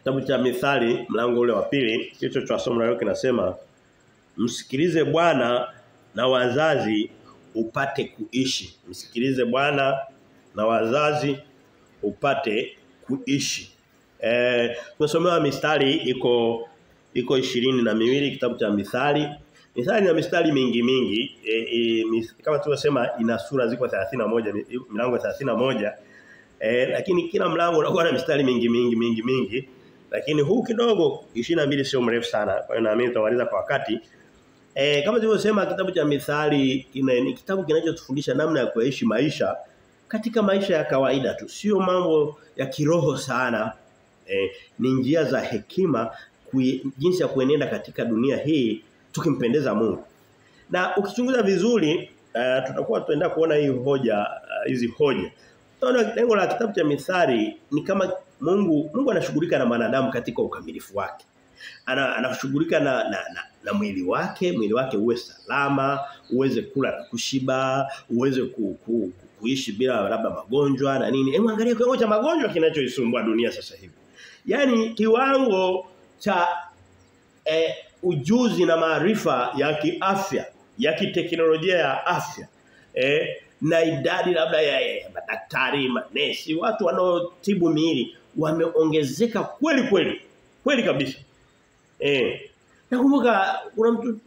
Kitabu cha Mithali mlango ule wa pili kichwa cha somo leo kinasema msikilize Bwana na wazazi upate kuishi. Msikilize Bwana na wazazi upate kuishi. Eh tumesomewa mistari iko iko ishirini na miwili kitabu cha Mithali. Mithali na mistari mingi mingi e, e, mis, kama tulivyosema ina sura ziko 31 milango 31 eh lakini kila mlango unakuwa na mistari mingi mingi mingi mingi lakini huu kidogo 22 sio mrefu sana kwa hiyo naamini tutamaliza kwa wakati E, kama tulivyosema kitabu cha Mithali ni kitabu kinachotufundisha namna ya kuishi maisha katika maisha ya kawaida tu. Sio mambo ya kiroho sana. E, ni njia za hekima kui, jinsi ya kuenenda katika dunia hii tukimpendeza Mungu. Na ukichunguza vizuri uh, tutakuwa tuenda kuona hii hoja hizi uh, hoja. Lengo la kitabu cha Mithali ni kama Mungu Mungu anashughulika na mwanadamu katika ukamilifu wake. Ana anashughulika na, na, na na mwili wake, mwili wake uwe salama, uweze kula na kushiba, uweze ku, ku, kuishi bila labda magonjwa na nini. Hebu angalia kiwango cha magonjwa kinachoisumbua dunia sasa hivi. Yaani kiwango cha eh, ujuzi na maarifa ya kiafya, ya kiteknolojia ya afya. Eh, na idadi labda ya, madaktari, manesi, watu wanaotibu miili wameongezeka kweli kweli. Kweli kabisa. Eh, Nakumbuka kuna mtu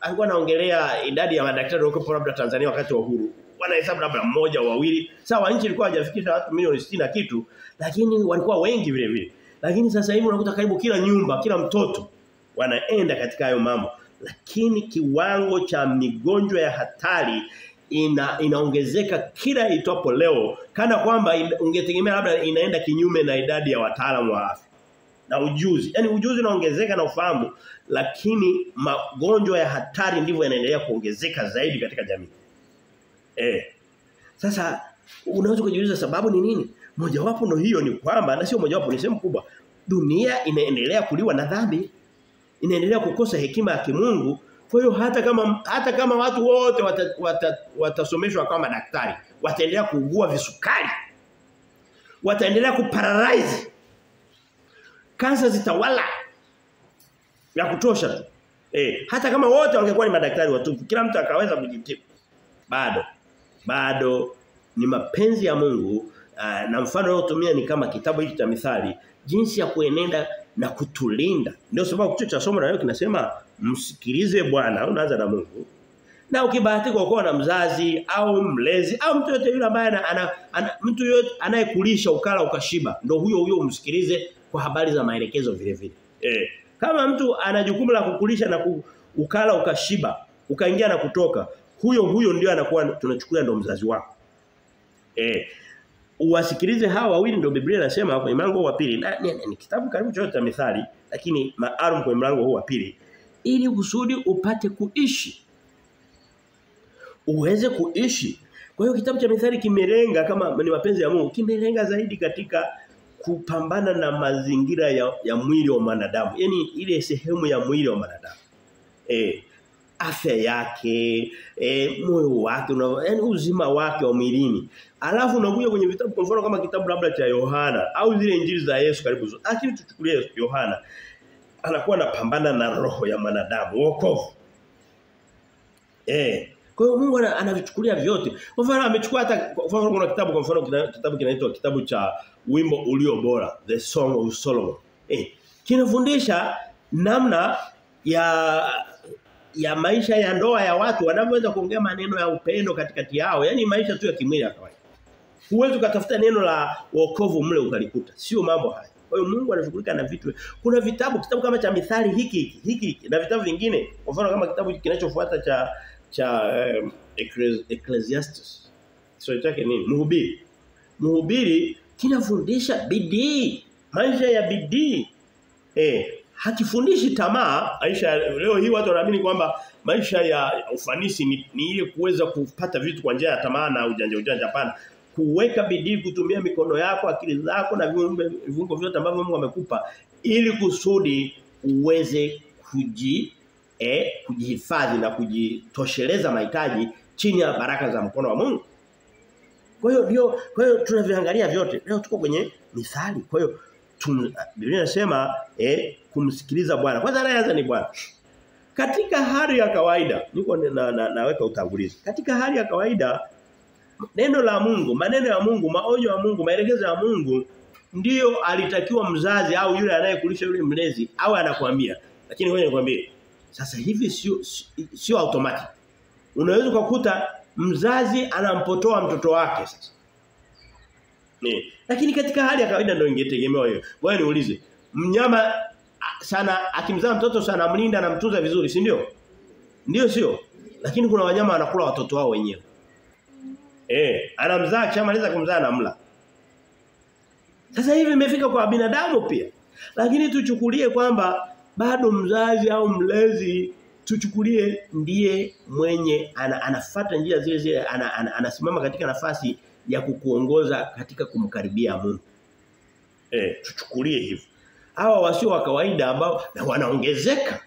alikuwa anaongelea idadi ya madaktari waliokuwa labda Tanzania wakati wa uhuru. Wanahesabu labda mmoja wawili. Sawa nchi ilikuwa haijafikisha watu milioni 60 na kitu, lakini walikuwa wengi vile vile. Lakini sasa hivi unakuta karibu kila nyumba, kila mtoto wanaenda katika hayo mambo. Lakini kiwango cha migonjwa ya hatari ina inaongezeka kila itwapo leo kana kwamba ungetegemea labda inaenda kinyume na idadi ya wataalamu wa afya na ujuzi. yani ujuzi unaongezeka na ufahamu lakini magonjwa ya hatari ndivyo yanaendelea kuongezeka zaidi katika jamii. Eh. Sasa unaweza kujiuliza sababu ni nini? Mojawapo ndio hiyo ni kwamba na sio mojawapo ni sehemu kubwa. Dunia inaendelea kuliwa na dhambi. Inaendelea kukosa hekima ya kimungu. Kwa hiyo hata kama hata kama watu wote watasomeshwa wata, wata kama daktari, wataendelea kuugua visukari. Wataendelea kuparalyze kansa zitawala ya kutosha tu. Eh, hata kama wote wangekuwa ni madaktari watupu, kila mtu akaweza kujitibu. Bado bado ni mapenzi ya Mungu uh, na mfano leo tumia ni kama kitabu hiki cha Mithali, jinsi ya kuenenda na kutulinda. Ndio sababu kichwa cha somo la leo kinasema msikilize Bwana, unaanza na Mungu. Na ukibahatika kuwa na mzazi au mlezi au mtu yote yule ambaye ana, ana, ana mtu yote anayekulisha ukala ukashiba, ndio huyo huyo umsikilize kwa habari za maelekezo vile vile. Eh, kama mtu ana jukumu la kukulisha na ku, ukala ukashiba, ukaingia na kutoka, huyo huyo ndio anakuwa tunachukulia ndo mzazi wako. Eh, uwasikilize hawa wawili ndio Biblia inasema kwenye mlango wa pili. Na, ni, ni kitabu karibu chote cha Mithali, lakini maalum kwenye mlango huu wa pili ili kusudi upate kuishi. Uweze kuishi. Kwa hiyo kitabu cha Mithali kimelenga kama ni mapenzi ya Mungu, kimelenga zaidi katika kupambana na mazingira ya, ya mwili wa mwanadamu. Yaani ile sehemu ya mwili wa mwanadamu. Eh afya yake, e, moyo wake, una, yani uzima wake wa mwilini. Alafu unakuja kwenye vitabu kwa mfano kama kitabu labda cha Yohana au zile injili za Yesu karibu zote. Lakini tuchukulie Yohana anakuwa anapambana na roho ya mwanadamu, wokovu. Eh kwa hiyo Mungu anavichukulia vyote. Kwa mfano amechukua hata kwa mfano kuna kitabu kwa mfano kitabu kinaitwa kitabu cha wimbo ulio bora, The Song of Solomon. Eh, kinafundisha namna ya ya maisha ya ndoa ya watu wanavyoweza kuongea maneno ya upendo katikati yao, yani maisha tu ya kimwili ya kawaida. Huwezi ukatafuta neno la wokovu mle ukalikuta. Sio mambo haya. Kwa hiyo Mungu anashughulika na vitu. Kuna vitabu, kitabu kama cha Mithali hiki hiki, hiki na vitabu vingine. Kwa mfano kama kitabu kinachofuata cha cha um, Ecclesiastes. Sio chake nini? Mhubiri. Mhubiri kinafundisha bidii, maisha ya bidii. Eh, hakifundishi tamaa. Maisha leo hii watu wanaamini kwamba maisha ya ufanisi ni, ni ile kuweza kupata vitu kwa njia ya tamaa na ujanja ujanja hapana. Kuweka bidii kutumia mikono yako, akili zako na viungo viungo vyote ambavyo Mungu amekupa ili kusudi uweze kuji eh kujihifadhi na kujitosheleza mahitaji chini ya baraka za mkono wa Mungu. Kwa hiyo ndio kwa hiyo tunaviangalia vyote. Leo tuko kwenye mithali. Kwa hiyo Biblia inasema eh kumsikiliza Bwana. Kwanza anayeanza ni Bwana. Katika hali ya kawaida, niko na, na, naweka utangulizi. Katika hali ya kawaida neno la Mungu, maneno ya Mungu, maonyo ya Mungu, maelekezo ya Mungu ndiyo alitakiwa mzazi au yule anayekulisha yule mlezi au anakuambia. Lakini wewe nikwambie sasa hivi sio sio automatic. Unaweza kukuta mzazi anampotoa mtoto wake sasa. Ni. Lakini katika hali ya kawaida ndio ingetegemewa hiyo. Wewe niulize, mnyama sana akimzaa mtoto sana mlinda na mtuza vizuri, si ndio? Ndio sio? Lakini kuna wanyama wanakula watoto wao wenyewe. Eh, anamzaa kishamaliza kumzaa namla. Sasa hivi imefika kwa binadamu pia. Lakini tuchukulie kwamba bado mzazi au mlezi tuchukulie ndiye mwenye ana, anafata njia zile zile ana, ana, anasimama katika nafasi ya kukuongoza katika kumkaribia Mungu. Eh, tuchukulie hivyo. Hawa wasio wa kawaida ambao na wanaongezeka.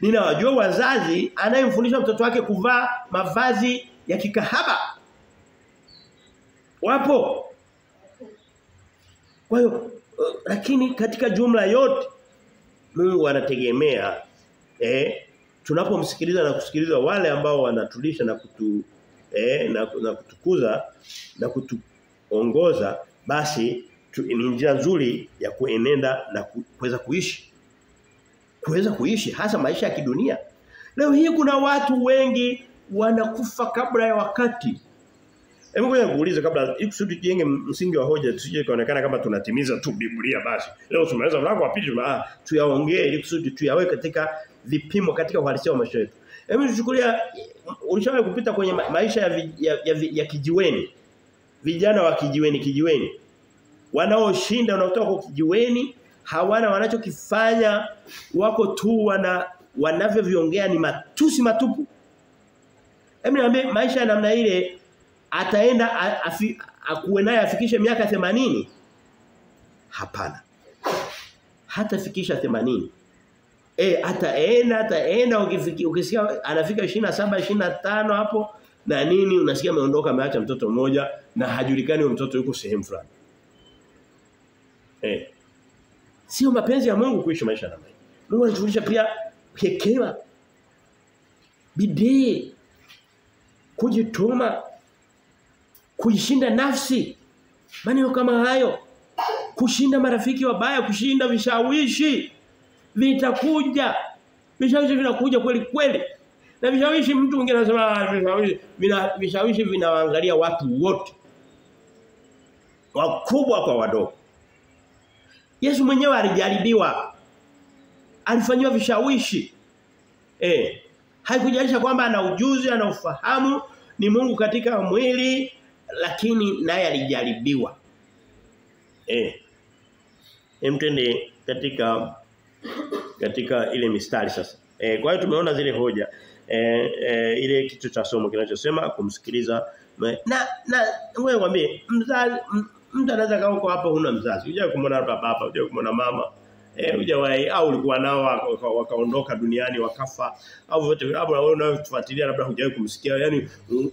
Ninawajua wazazi anayemfundisha mtoto wake kuvaa mavazi ya kikahaba. Wapo. Kwa hiyo uh, lakini katika jumla yote Mungu anategemea eh tunapomsikiliza na kusikiliza wale ambao wanatulisha na kutu eh na, na kutukuza na kutuongoza basi ni njia nzuri ya kuenenda na kuweza kuishi kuweza kuishi hasa maisha ya kidunia leo hii kuna watu wengi wanakufa kabla ya wakati Hebu ngoja nikuulize kabla ikusudi kusudi tujenge msingi wa hoja tusije kaonekana kama tunatimiza tu Biblia basi. Leo tumeweza mlango wa pili ah tuyaongee ili kusudi tuyawe katika vipimo katika uhalisia wa maisha yetu. Hebu tuchukulia ulishawahi kupita kwenye maisha ya, vi, ya, ya, ya kijiweni. Vijana wa kijiweni kijiweni. Wanaoshinda wanaotoka kwa kijiweni hawana wanachokifanya wako tu wana wanavyoviongea ni matusi matupu. Hebu niambie maisha ya namna ile ataenda afi, akuwe naye afikishe miaka 80 hapana. Hatafikisha 80 eh ataenda ataenda ukisikia anafika 27 25 hapo na nini unasikia ameondoka ameacha mtoto mmoja na hajulikani mtoto yuko sehemu fulani eh sio mapenzi ya Mungu kuishi maisha namna hii. Mungu anatulisha pia hekima bidii kujituma kuishinda nafsi. Maneno kama hayo kushinda marafiki wabaya kushinda vishawishi vitakuja. Vishawishi vinakuja kweli kweli. Na vishawishi mtu mwingine anasema vishawishi vina vishawishi vinawaangalia watu wote. Wakubwa kwa wadogo Yesu mwenyewe alijaribiwa alifanywa vishawishi eh haikujalisha kwamba ana ujuzi ana ufahamu ni Mungu katika mwili lakini naye alijaribiwa. Eh. Emtende katika katika ile mistari sasa. E, kwa hiyo tumeona zile hoja. e, e, ile kitu cha somo kinachosema kumsikiliza na na wewe mzazi mtu anaweza kama uko hapa huna mzazi. Unajua kumwona baba, unajua kumwona mama. Eh hujawahi au ulikuwa nao wakaondoka waka duniani wakafa au vyote labda wewe unayofuatilia labda hujawahi kumsikia yani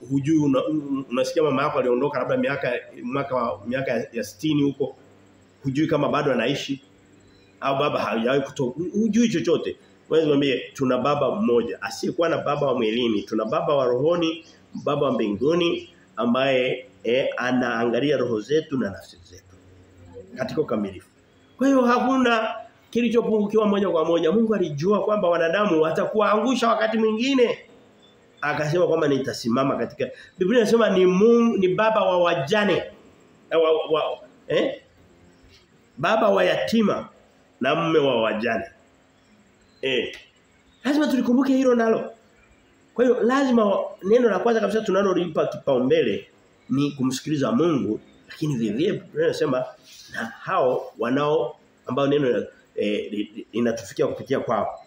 hujui una, unasikia mama yako aliondoka labda miaka mwaka miaka ya 60 huko hujui kama bado anaishi au baba hajawahi kutoka hujui chochote wewe mwambie tuna baba mmoja asiyekuwa na baba wa mwilini tuna baba wa rohoni baba wa mbinguni ambaye eh, anaangalia roho zetu na nafsi zetu katika ukamilifu kwa hiyo hakuna kilichopungukiwa moja kwa moja. Mungu alijua kwamba wanadamu watakuangusha wakati mwingine. Akasema kwamba nitasimama katika Biblia inasema ni Mungu ni baba wa wajane. Wa, wa, eh? Baba wa yatima na mume wa wajane. Eh. Lazima tulikumbuke hilo nalo. Kwa hiyo lazima neno la kwanza kabisa tunalolipa kipaumbele ni kumsikiliza Mungu lakini vivyo vile nasema na hao wanao ambao neno linatufikia e, kupitia kwao.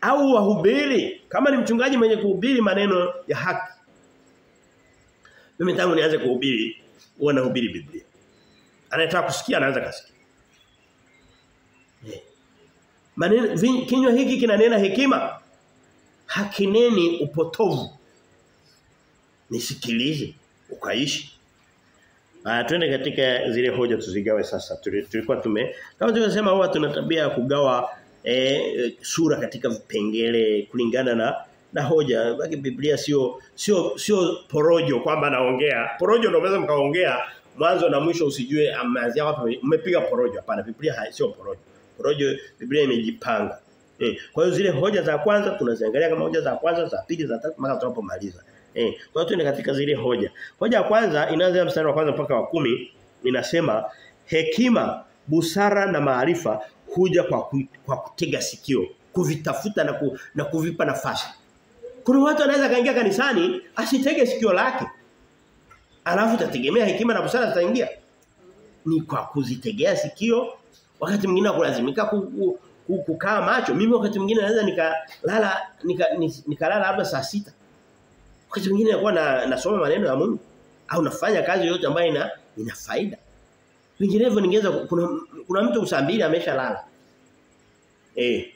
Au wahubiri kama ni mchungaji mwenye kuhubiri maneno ya haki. Mimi tangu nianze kuhubiri huwa nahubiri Biblia. Anataka kusikia anaanza kasikia. E. maneno kinywa hiki kinanena hekima. Hakineni upotovu. Nisikilize ukaishi Ah twende katika zile hoja tuzigawe sasa. Tulikuwa tume kama tulivyosema huwa tuna tabia ya kugawa eh, sura katika vipengele kulingana na na hoja. Baki Biblia sio sio sio porojo kwamba naongea. Porojo ndio unaweza mkaongea mwanzo na mwisho usijue ameanzia wapi umepiga porojo. Hapana Biblia sio porojo. Porojo Biblia imejipanga. Eh, kwa hiyo zile hoja za kwanza tunaziangalia kama hoja za kwanza, za pili, za tatu mpaka tunapomaliza. Eh, kwa hiyo tuende katika zile hoja. Hoja ya kwanza inaanza mstari wa kwanza mpaka wa kumi inasema hekima, busara na maarifa huja kwa ku, kwa kutega sikio, kuvitafuta na ku, na kuvipa nafasi. Kuna watu wanaweza kaingia kanisani asitege sikio lake. Alafu tategemea hekima na busara zitaingia. Ni kwa kuzitegea sikio wakati mwingine kulazimika ku, ku, kukaa macho. Mimi wakati mwingine naweza nikalala nikalala nika nika labda saa sita Wakati mwingine nakuwa na, nasoma maneno ya Mungu au nafanya kazi yoyote ambayo ina ina faida. Vinginevyo ningeweza kuna kuna mtu saa mbili ameshalala. Eh.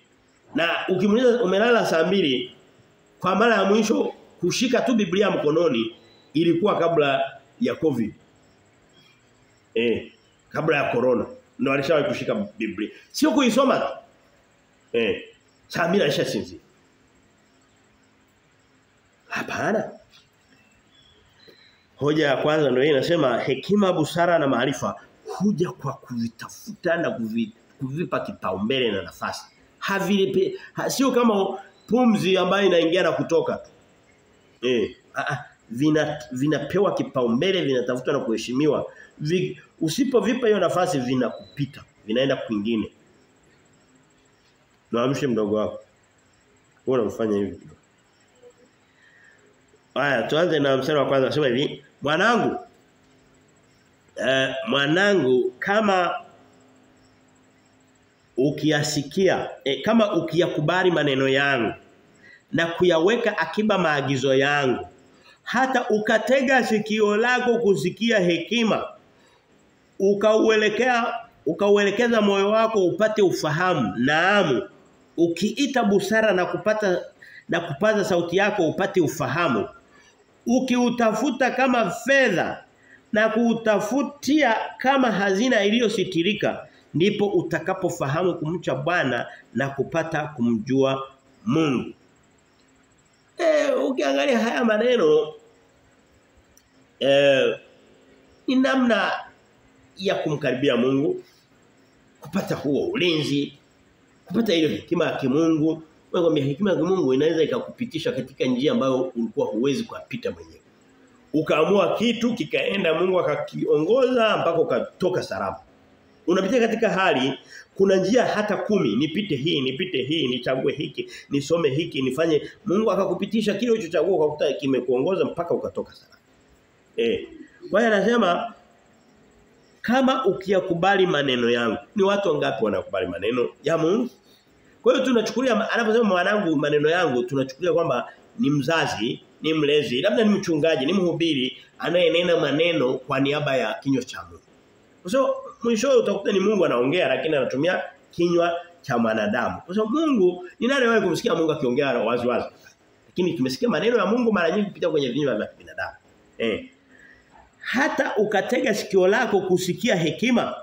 Na ukimuuliza umelala saa mbili kwa mara ya mwisho kushika tu Biblia mkononi ilikuwa kabla ya Covid. Eh, kabla ya corona ndio alishawahi kushika Biblia. Sio kuisoma tu. Eh, saa mbili alishasinzia. Hapana. Hoja ya kwanza ndio inasema hekima, busara na maarifa huja kwa kuvitafuta na kuvi, kuvipa kipaumbele na nafasi. Havilipi ha, sio kama pumzi ambayo inaingia na kutoka. Eh, vina vinapewa kipaumbele, vinatafutwa na kuheshimiwa. Vi, usipovipa hiyo nafasi vinakupita, vinaenda kwingine. Naamshe mdogo wako. Wewe unafanya hivi. Haya, tuanze na mstari wa kwanza nasema hivi, mwanangu eh, mwanangu kama ukiyasikia eh, kama ukiyakubali maneno yangu na kuyaweka akiba maagizo yangu hata ukatega sikio lako kusikia hekima ukauelekea ukauelekeza moyo wako upate ufahamu naamu ukiita busara na kupata na kupaza sauti yako upate ufahamu ukiutafuta kama fedha na kuutafutia kama hazina iliyositirika ndipo utakapofahamu kumcha Bwana na kupata kumjua Mungu. E, ukiangalia haya maneno eh ni namna ya kumkaribia Mungu kupata huo ulinzi kupata ile hekima ya kimungu Wewe hekima ya Mungu inaweza ikakupitisha katika njia ambayo ulikuwa huwezi kupita mwenyewe. Ukaamua kitu kikaenda Mungu akakiongoza mpaka ukatoka salama. Unapitia katika hali kuna njia hata kumi nipite hii nipite hii nichague hiki nisome hiki nifanye Mungu akakupitisha kile ulichochagua ukakuta kimekuongoza mpaka ukatoka salama. Eh. Kwa hiyo anasema kama ukiyakubali maneno yangu ni watu wangapi wanakubali maneno ya Mungu kwa hiyo tunachukulia anaposema mwanangu maneno yangu tunachukulia kwamba ni mzazi, ni mlezi, labda ni mchungaji, ni mhubiri anayenena maneno kwa niaba ya kinywa cha Mungu. Kwa hiyo mwisho utakuta ni Mungu anaongea lakini anatumia kinywa cha mwanadamu. Kwa hiyo Mungu ni nani wewe kumsikia Mungu akiongea wazi wazi. Lakini tumesikia maneno ya Mungu mara nyingi kupita kwenye vinywa vya binadamu. Eh. Hata ukatega sikio lako kusikia hekima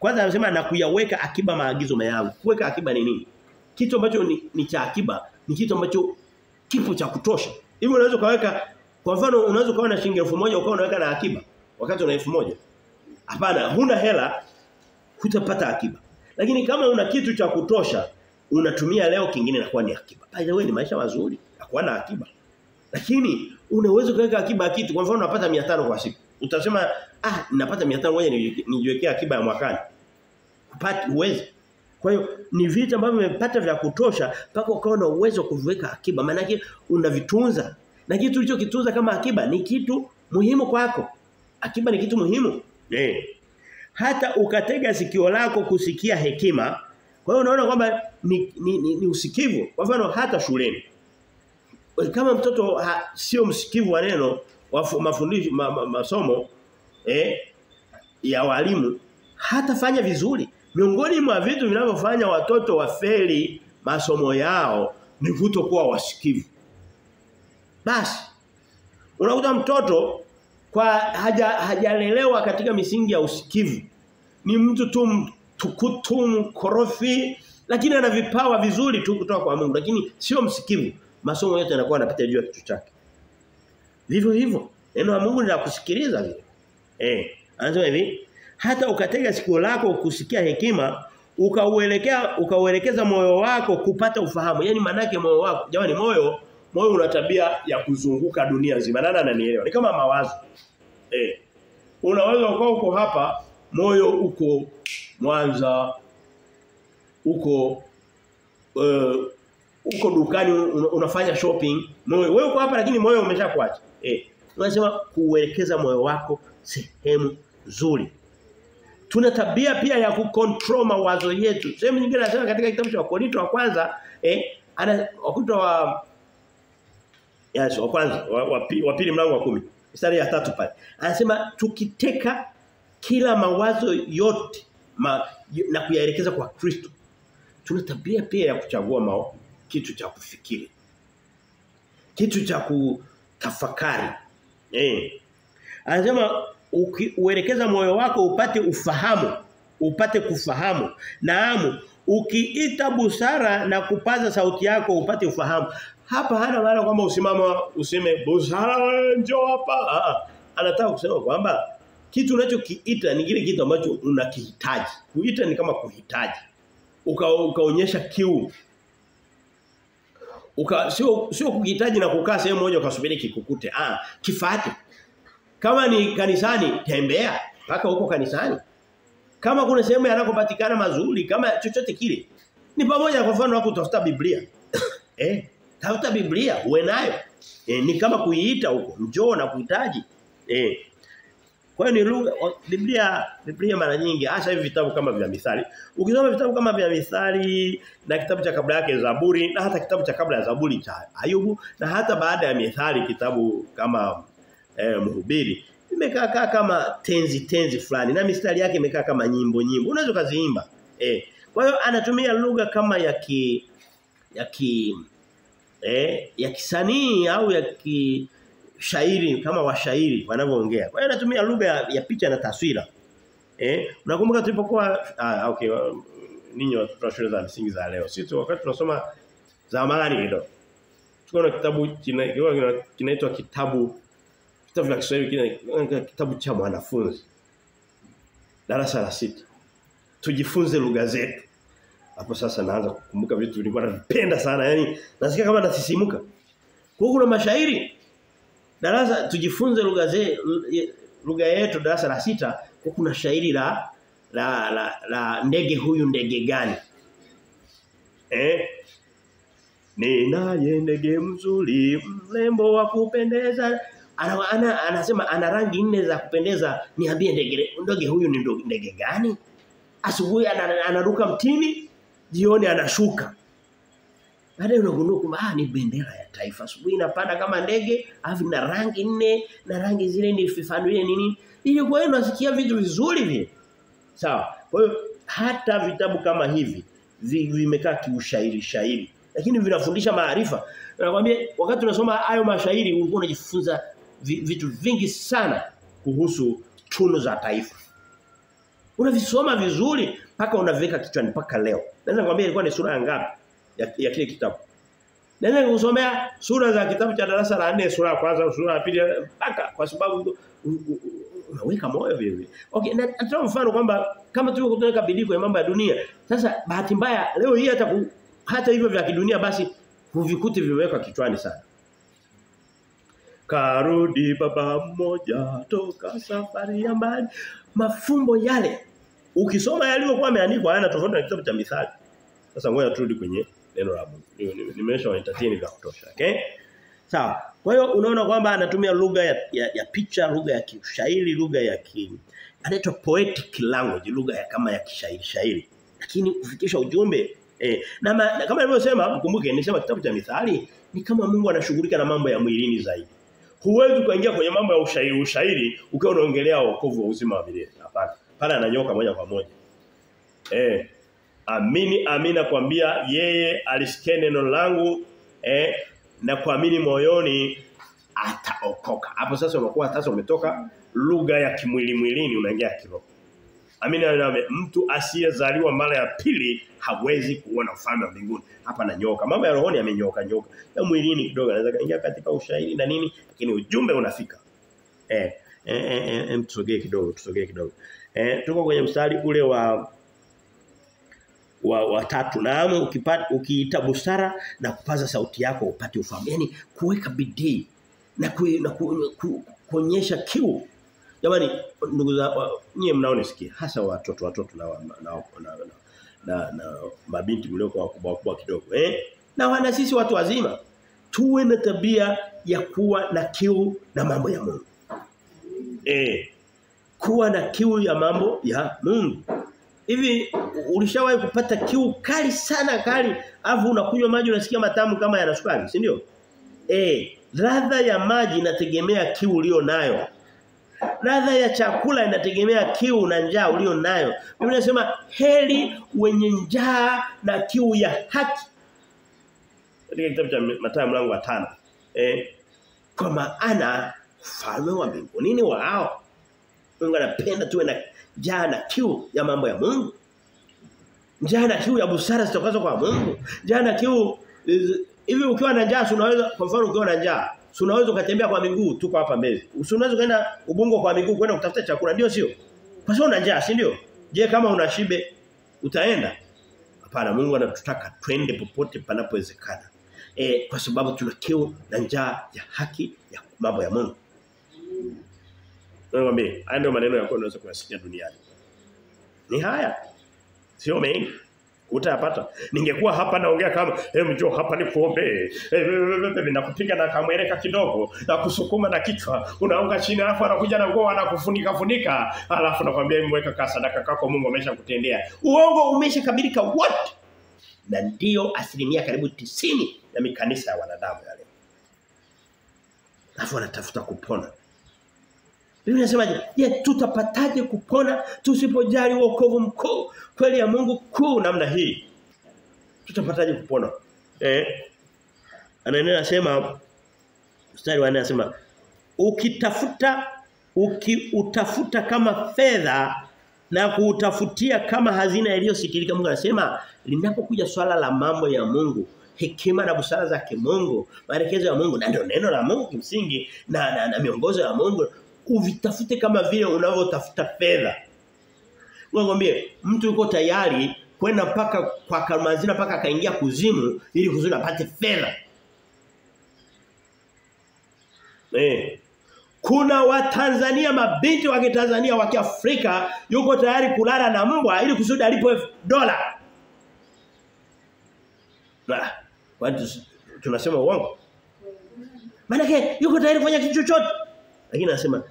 kwanza anasema na kuyaweka akiba maagizo yangu. Kuweka akiba ni nini? Kitu ambacho ni, ni cha akiba ni kitu ambacho kipo cha kutosha. Hivi unaweza kaweka kwa mfano unaweza kuwa na shilingi 1000 ukawa unaweka na akiba wakati una 1000. Hapana, huna hela hutapata akiba. Lakini kama una kitu cha kutosha unatumia leo kingine inakuwa ni akiba. By the way ni maisha mazuri kuwa na akiba. Lakini unaweza kuweka akiba kitu kwa mfano unapata 500 kwa siku. Utasema ah ninapata 500 ngoja nijiwekee akiba ya mwakani. Upate uwezo. Kwa hiyo ni vitu ambavyo umepata vya kutosha mpaka ukawa na uwezo kuviweka akiba. Maana yake unavitunza. Na kitu ulichokitunza kama akiba ni kitu muhimu kwako. Akiba ni kitu muhimu. Eh. Hata ukatega sikio lako kusikia hekima. Kwa hiyo unaona kwamba ni, ni, ni, ni usikivu. Kwa mfano hata shuleni. Kama mtoto sio msikivu wa neno wa mafundisho ma, ma, masomo eh ya walimu hatafanya vizuri. Miongoni mwa vitu vinavyofanya watoto wafeli masomo yao ni kutokuwa wasikivu. Basi unakuta mtoto kwa haja hajalelewa katika misingi ya usikivu. Ni mtu tu mtukutu mkorofi lakini ana vipawa vizuri tu kutoka kwa Mungu lakini sio msikivu. Masomo yote yanakuwa yanapita juu ya kichwa chake. Vivyo hivyo neno la Mungu ni la kusikiliza vile. Eh, anasema hivi, hata ukatega sikio lako kusikia hekima ukauelekea ukauelekeza moyo wako kupata ufahamu. Yaani manake moyo wako, jamani moyo moyo una tabia ya kuzunguka dunia nzima. Nani ananielewa? Ni kama mawazo. Eh. Unaweza ukao uko hapa, moyo uko Mwanza, uko uh, uko dukani unafanya shopping, moyo wewe uko hapa lakini moyo umeshakuacha. Eh. tunasema kuelekeza moyo wako sehemu nzuri. Tuna tabia pia ya kucontrol mawazo yetu. Sehemu nyingine anasema katika kitabu cha Korinto wa kwanza eh ana wakuta wa Yes, wa kwanza wa, wa, wa pili mlango wa kumi Mstari ya tatu pale. Anasema tukiteka kila mawazo yote ma, na kuyaelekeza kwa Kristo. Tuna tabia pia ya kuchagua mao, kitu cha kufikiri. Kitu cha kutafakari. Eh. Anasema uelekeza moyo wako upate ufahamu, upate kufahamu. Naamu, ukiita busara na kupaza sauti yako upate ufahamu. Hapa hana maana kwamba usimama useme busara njoo hapa. Ah, anataka kusema kwamba kitu unachokiita ni kile kitu ambacho unakihitaji. Kuita ni kama kuhitaji. Ukaonyesha Uka, kiu. Uka sio sio kuhitaji na kukaa sehemu moja ukasubiri kikukute. Ah, kifate. Kama ni kanisani tembea mpaka huko kanisani. Kama kuna sehemu yanakopatikana mazuri kama chochote kile. Ni pamoja kwa mfano wako utafuta Biblia. eh, tafuta Biblia uwe nayo. Eh, ni kama kuiita huko, njoo na kuhitaji. Eh. Kwa hiyo ni lugha Biblia Biblia mara nyingi hasa hivi vitabu kama vya Mithali. Ukisoma vitabu kama vya Mithali na kitabu cha kabla yake Zaburi na hata kitabu cha kabla ya Zaburi cha Ayubu na hata baada ya Mithali kitabu kama eh, mhubiri imekaa kaa kama tenzi tenzi fulani na mistari yake imekaa kama nyimbo nyimbo unaweza kuziimba eh kwa hiyo anatumia lugha kama ya ki ya ki eh ya kisanii au ya ki shairi kama washairi wanavyoongea. Kwa hiyo anatumia lugha ya, ya picha na taswira. Eh unakumbuka tulipokuwa ah okay ninyi watoto wa shule za msingi za leo. Sisi wakati tunasoma zamani kidogo tuko na kitabu kinaitwa kina, kina kitabu kitabu cha Kiswahili kina kitabu cha mwanafunzi. Darasa la sita. Tujifunze lugha zetu. Hapo sasa naanza kukumbuka vitu nilikuwa navipenda sana. Yani nasikia kama nasisimuka. Kwa kuna mashairi darasa tujifunze lugha zetu lugha yetu darasa la sita kwa kuna shairi la la la, la ndege huyu ndege gani? Eh Ninaye ndege mzuri mlembo wa kupendeza. Ana, ana, anasema ana rangi nne za kupendeza. Niambie ndege ndege huyu ni ndege gani? Asubuhi anaruka mtini jioni anashuka baadaye unagundua kwamba ah ni bendera ya taifa. Asubuhi inapanda kama ndege alafu na rangi nne na rangi zile ni fifanulie nini. Ili kwa hiyo unasikia vitu vizuri vile. Sawa. Kwa hiyo hata vitabu kama hivi vimekaa kiushairi shairi. Lakini vinafundisha maarifa. Nakwambia wakati unasoma hayo mashairi ulikuwa unajifunza vitu vingi sana kuhusu tunu za taifa. Unavisoma vizuri mpaka unaviweka kichwani mpaka leo. Naweza nikwambia ilikuwa ni sura ya ngapi ya, ya kile kitabu. Naweza kusomea sura za kitabu cha darasa la 4, sura ya kwanza, sura ya pili mpaka kwa sababu unaweka moyo vile. Okay, na natoa mfano kwamba kama tulivyo kutoka bidii kwa mambo ya dunia. Sasa bahati mbaya leo hii hata hata hivyo vya kidunia basi huvikuti vimewekwa kichwani sana. Karudi baba mmoja toka safari ya mbali. Mafumbo yale ukisoma yalivyokuwa yameandikwa hayana tofauti na kitabu cha Mithali. Sasa ngoja turudi kwenye neno la Mungu. Nimesha entertain vya kutosha, okay? Sawa. Kwa hiyo unaona kwamba anatumia lugha ya, ya, ya picha, lugha ya kishairi, lugha ya ki anaitwa poetic language, lugha ya kama ya kishairi shairi. Lakini kufikisha ujumbe eh na, ma, na kama nilivyosema mkumbuke nisema kitabu cha Mithali ni kama Mungu anashughulika na mambo ya mwilini zaidi. Huwezi kuingia kwenye mambo ya ushairi ushairi ukiwa unaongelea wokovu wa uzima wa milele. Hapana. Pale ananyoka moja kwa moja. Eh. Amini amina kwambia yeye alisikia neno langu eh na kuamini moyoni ataokoka. Hapo sasa unakuwa sasa umetoka lugha ya kimwili mwilini unaingia kiroho. Amina na mtu asiyezaliwa mara ya pili hawezi kuona ufalme wa mbinguni. Hapa na nyoka. Mambo ya rohoni amenyoka nyoka. Ya mwilini kidogo anaweza kaingia katika ushairi na nini lakini ujumbe unafika. Eh eh eh, eh tusogee kidogo, tusogee kidogo. Eh tuko kwenye mstari ule wa wa, wa tatu. Ukipata ukiita busara na kupaza sauti yako upate ufahamu. Yani kuweka bidii na kuonyesha na ku, ku, kuonyesha kiu. Jamani ndugu za nyie mnaonisikia hasa watoto watoto na na na, na, na, na mabinti mlioko wakubwa wakubwa kidogo eh? Na wana sisi watu wazima tuwe na tabia ya kuwa na kiu na mambo ya Mungu. Eh kuwa na kiu ya mambo ya Mungu Hivi ulishawahi kupata kiu kali sana kali afu unakunywa maji unasikia matamu kama yana sukari, si ndio? Eh, ladha ya maji inategemea kiu ulio nayo. Ladha ya chakula inategemea kiu na njaa ulio nayo. Biblia inasema heri wenye njaa na kiu ya haki. Katika kitabu cha Mathayo mlango wa 5. Eh, kwa maana ufalme wa mbinguni ni wao. Mungu anapenda tuwe na njaa na kiu ya mambo ya Mungu. Njaa na kiu ya busara zitokazo kwa Mungu. Njaa na kiu hivi ukiwa na njaa unaweza kwa mfano ukiwa na njaa unaweza ukatembea kwa miguu tuko hapa mbele. Unaweza kwenda ubungo kwa miguu kwenda kutafuta chakula ndio sio? Kwa sababu una njaa si ndio? Je kama una shibe utaenda? Hapana Mungu anatutaka twende popote panapowezekana. E, kwa sababu tuna kiu na njaa ya haki ya mambo ya Mungu. Nakwambia, haya ndio maneno yako unaweza kuyasikia duniani. Ni haya. Sio mengi. Utayapata. Ningekuwa hapa naongea kama, "Hey mjo hapa ni kuombe." Eh nakupiga na kamweleka kidogo, na kusukuma na kichwa, unaonga chini alafu anakuja na nguo anakufunika funika, alafu nakwambia mweka ka sadaka kako Mungu ameshakutendea. Uongo umeshakabilika wote. Na ndio asilimia karibu tisini ya mikanisa ya wanadamu yale. Alafu wanatafuta kupona. Biblia inasemaje? Je, tutapataje kupona tusipojali wokovu mkuu kweli ya Mungu kuu namna hii? Tutapataje kupona? Eh. Anaendelea anasema mstari wa 4 anasema ukitafuta ukiutafuta kama fedha na kuutafutia kama hazina iliyositirika Mungu anasema linapokuja swala la mambo ya Mungu hekima na busara za kimungu maelekezo ya Mungu na ndio neno la Mungu kimsingi na, na, na miongozo ya Mungu uvitafute kama vile unavyotafuta fedha. Ngombe mtu yuko tayari kwenda mpaka kwa kalmazina mpaka akaingia kuzimu ili kuzuri apate fedha. Eh. Kuna watanzania mabinti wa Kitanzania wa Kiafrika yuko tayari kulala na mbwa ili kusudi alipo dola. Na watu tunasema uongo. Maana yuko tayari kufanya kitu chochote. Lakini anasema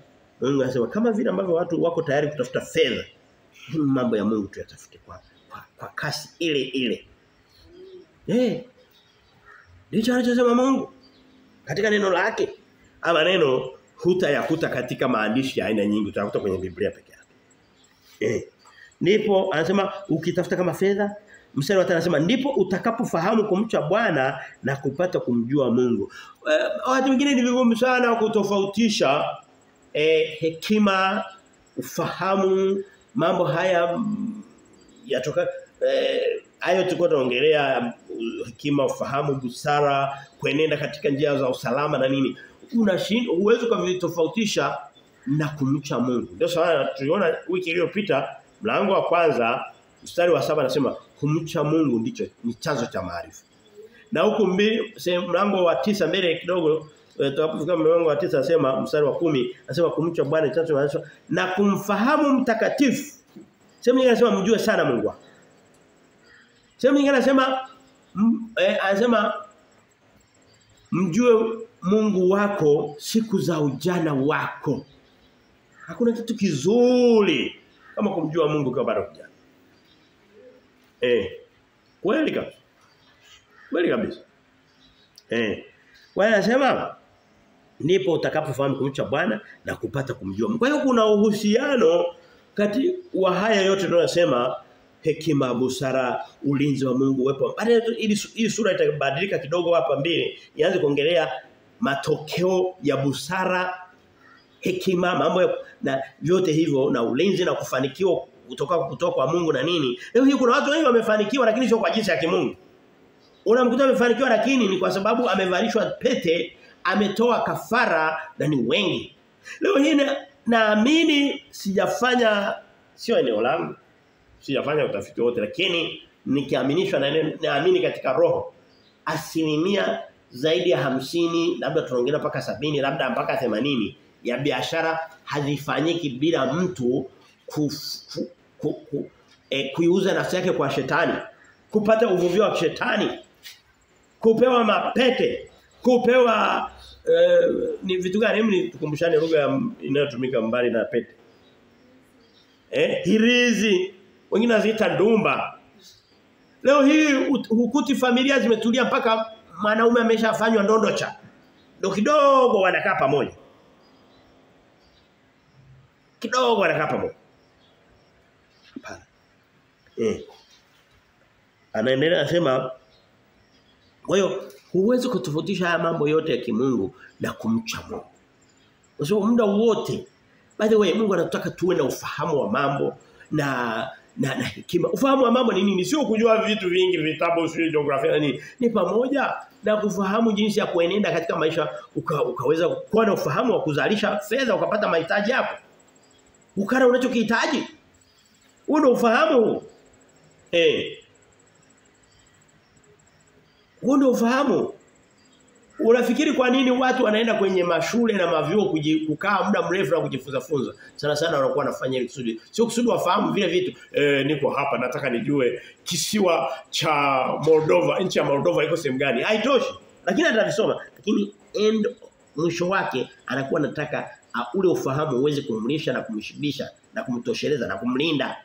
Mungu anasema kama vile ambavyo watu wako tayari kutafuta fedha, mambo ya Mungu tuyatafute kwa, kwa kwa kasi ile ile. Eh. Ndicho anachosema Mungu katika neno lake. Ama neno hutayakuta katika maandishi ya aina nyingi utakuta kwenye Biblia peke yake. Eh. Ndipo anasema ukitafuta kama fedha Mstari wa 5 anasema ndipo utakapofahamu kumcha Bwana na kupata kumjua Mungu. Uh, watu wengine ni vigumu sana kutofautisha eh, hekima, ufahamu, mambo haya yatoka eh, hayo tulikuwa tunaongelea hekima, ufahamu, busara, kuenenda katika njia za usalama na nini. unashindwa uwezo kuvitofautisha na kumcha Mungu. Ndio sawa tuliona wiki iliyopita mlango wa kwanza mstari wa saba anasema kumcha Mungu ndicho ni chanzo cha maarifa. Na huku mlango wa tisa mbele kidogo tutakapofika mlango wa 9 anasema mstari wa kumi anasema kumcha Bwana chanzo cha na kumfahamu mtakatifu. Sehemu nyingine anasema mjue sana Mungu wako. Sehemu nyingine anasema eh, anasema mjue Mungu wako siku za ujana wako. Hakuna kitu kizuri kama kumjua Mungu kwa bado kijana. Eh. Kweli kabisa. Kweli kabisa. Eh. Wewe anasema ndipo utakapofahamu kumcha Bwana na kupata kumjua. Kwa hiyo kuna uhusiano kati wa haya yote tunayosema hekima, busara, ulinzi wa Mungu uwepo. Baadaye hii sura itabadilika kidogo hapa mbele, ianze kuongelea matokeo ya busara hekima mambo na vyote hivyo na ulinzi na kufanikiwa kutoka kutoka kwa Mungu na nini leo hii kuna watu wengi wamefanikiwa lakini sio kwa jinsi ya kimungu unamkuta amefanikiwa lakini ni kwa sababu amevalishwa pete ametoa kafara na ni wengi. Leo hii naamini sijafanya sio eneo langu sijafanya utafiti wote lakini nikiaminishwa na naamini katika roho asilimia zaidi ya hamsini labda tunaongelea mpaka sabini labda mpaka themanini ya biashara hazifanyiki bila mtu ku, ku, ku, eh, kuiuza nafsi yake kwa shetani kupata uvuvio wa shetani kupewa mapete kupewa eh, ni vitu gani? Hebu tukumbushane lugha inayotumika mbali na pete. Eh hirizi. Wengine wanaziita ndumba. Leo hii hukuti familia zimetulia mpaka mwanaume ameshafanywa ndondocha ndo kidogo wanakaa pamoja. Kidogo wanakaa pamoja. Hapana. Eh. Anaendelea anasema kwa hiyo huwezi kutofautisha haya mambo yote ya kimungu na kumcha Mungu kwa sababu muda wote by the way Mungu anataka tuwe na ufahamu wa mambo na na, na hekima. Ufahamu wa mambo ni nini? Sio kujua vitu vingi, vitabu, sio jiografia na nini. Ni pamoja na kufahamu jinsi ya kuenenda katika maisha uka, ukaweza kuwa na ufahamu wa kuzalisha fedha ukapata mahitaji yako. Ukara unachokihitaji. Ndio ufahamu. Eh. Huo ndio ufahamu. Unafikiri kwa nini watu wanaenda kwenye mashule na mavyuo kukaa muda mrefu na kujifunza funza? Sana sana wanakuwa wanafanya ili kusudi. Sio kusudi wafahamu vile vitu. E, niko hapa nataka nijue kisiwa cha Moldova, nchi ya Moldova iko sehemu gani? Haitoshi. Lakini atavisoma. Lakini end mwisho wake anakuwa anataka uh, ule ufahamu uweze kumlisha na kumshibisha na kumtosheleza na kumlinda.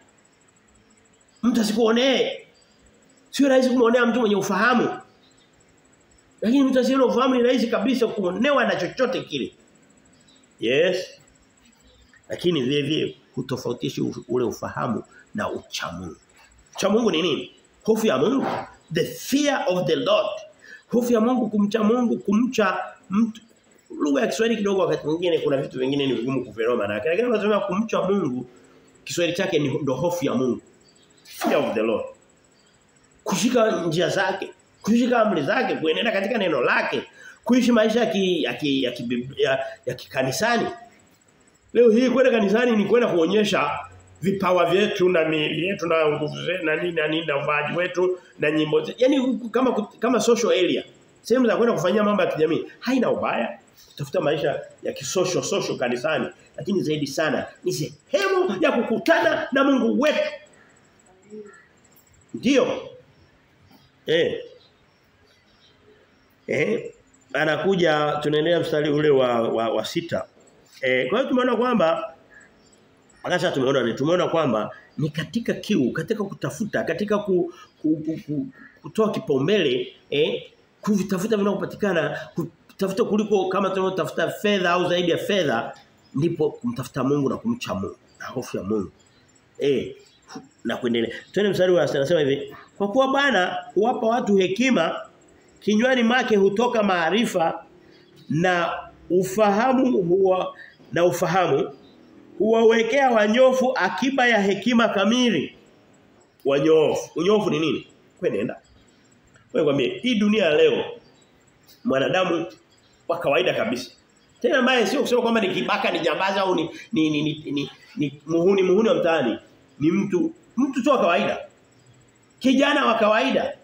Mtu asikuonee. Sio rahisi kumuonea mtu mwenye ufahamu. Lakini mtu asiye na ufahamu ni rahisi kabisa kuonewa na chochote kile. Yes. Lakini vile vile kutofautisha ule ufahamu na uchamungu. Uchamungu ni nini? Hofu ya Mungu. The fear of the Lord. Hofu ya Mungu kumcha Mungu kumcha mtu lugha ya Kiswahili kidogo wakati mwingine kuna vitu vingine ni vigumu kuvielewa maana yake. Lakini unasema kumcha Mungu Kiswahili chake ni ndo hofu ya Mungu. Fear of the Lord. Kushika njia zake, kushika amri zake, kuenenda katika neno lake, kuishi maisha ya ki, ya, ki, ya, ki, ya, ya kikanisani. Leo hii kwenda kanisani ni kwenda kuonyesha vipawa vyetu na miili yetu na nguvu zetu na nini na nini na vaji wetu na nyimbo zetu. Yaani kama kama social area. Sehemu za kwenda kufanyia mambo ya kijamii haina ubaya. Kutafuta maisha ya kisosho social kanisani lakini zaidi sana ni sehemu ya kukutana na Mungu wetu. Ndio. Eh. Eh, anakuja tunaendelea mstari ule wa wa, wa sita. Eh, kwa hiyo tumeona kwamba akasha tumeona ni tumeona kwamba ni katika kiu, katika kutafuta, katika ku, ku, ku, ku, kutoa kipaumbele eh kuvitafuta vinavyopatikana, kutafuta kuliko kama tunavyotafuta fedha au zaidi ya fedha ndipo kumtafuta Mungu na kumcha Mungu na hofu ya Mungu. Eh na kuendelea. Twende mstari wa anasema hivi, kwa kuwa Bwana huwapa watu hekima kinywani mwake hutoka maarifa na ufahamu huwa na ufahamu huwawekea wanyofu akiba ya hekima kamili. Wanyofu. Unyofu ni nini? kwenda Wewe kwambie hii dunia leo mwanadamu wa kawaida kabisa. Tena ambaye sio kusema kwamba ni kibaka ni jambaza au ni ni ni, ni, ni, ni muhuni muhuni wa mtaani. Ni mtu mtu tu wa kawaida. Kijana wa kawaida.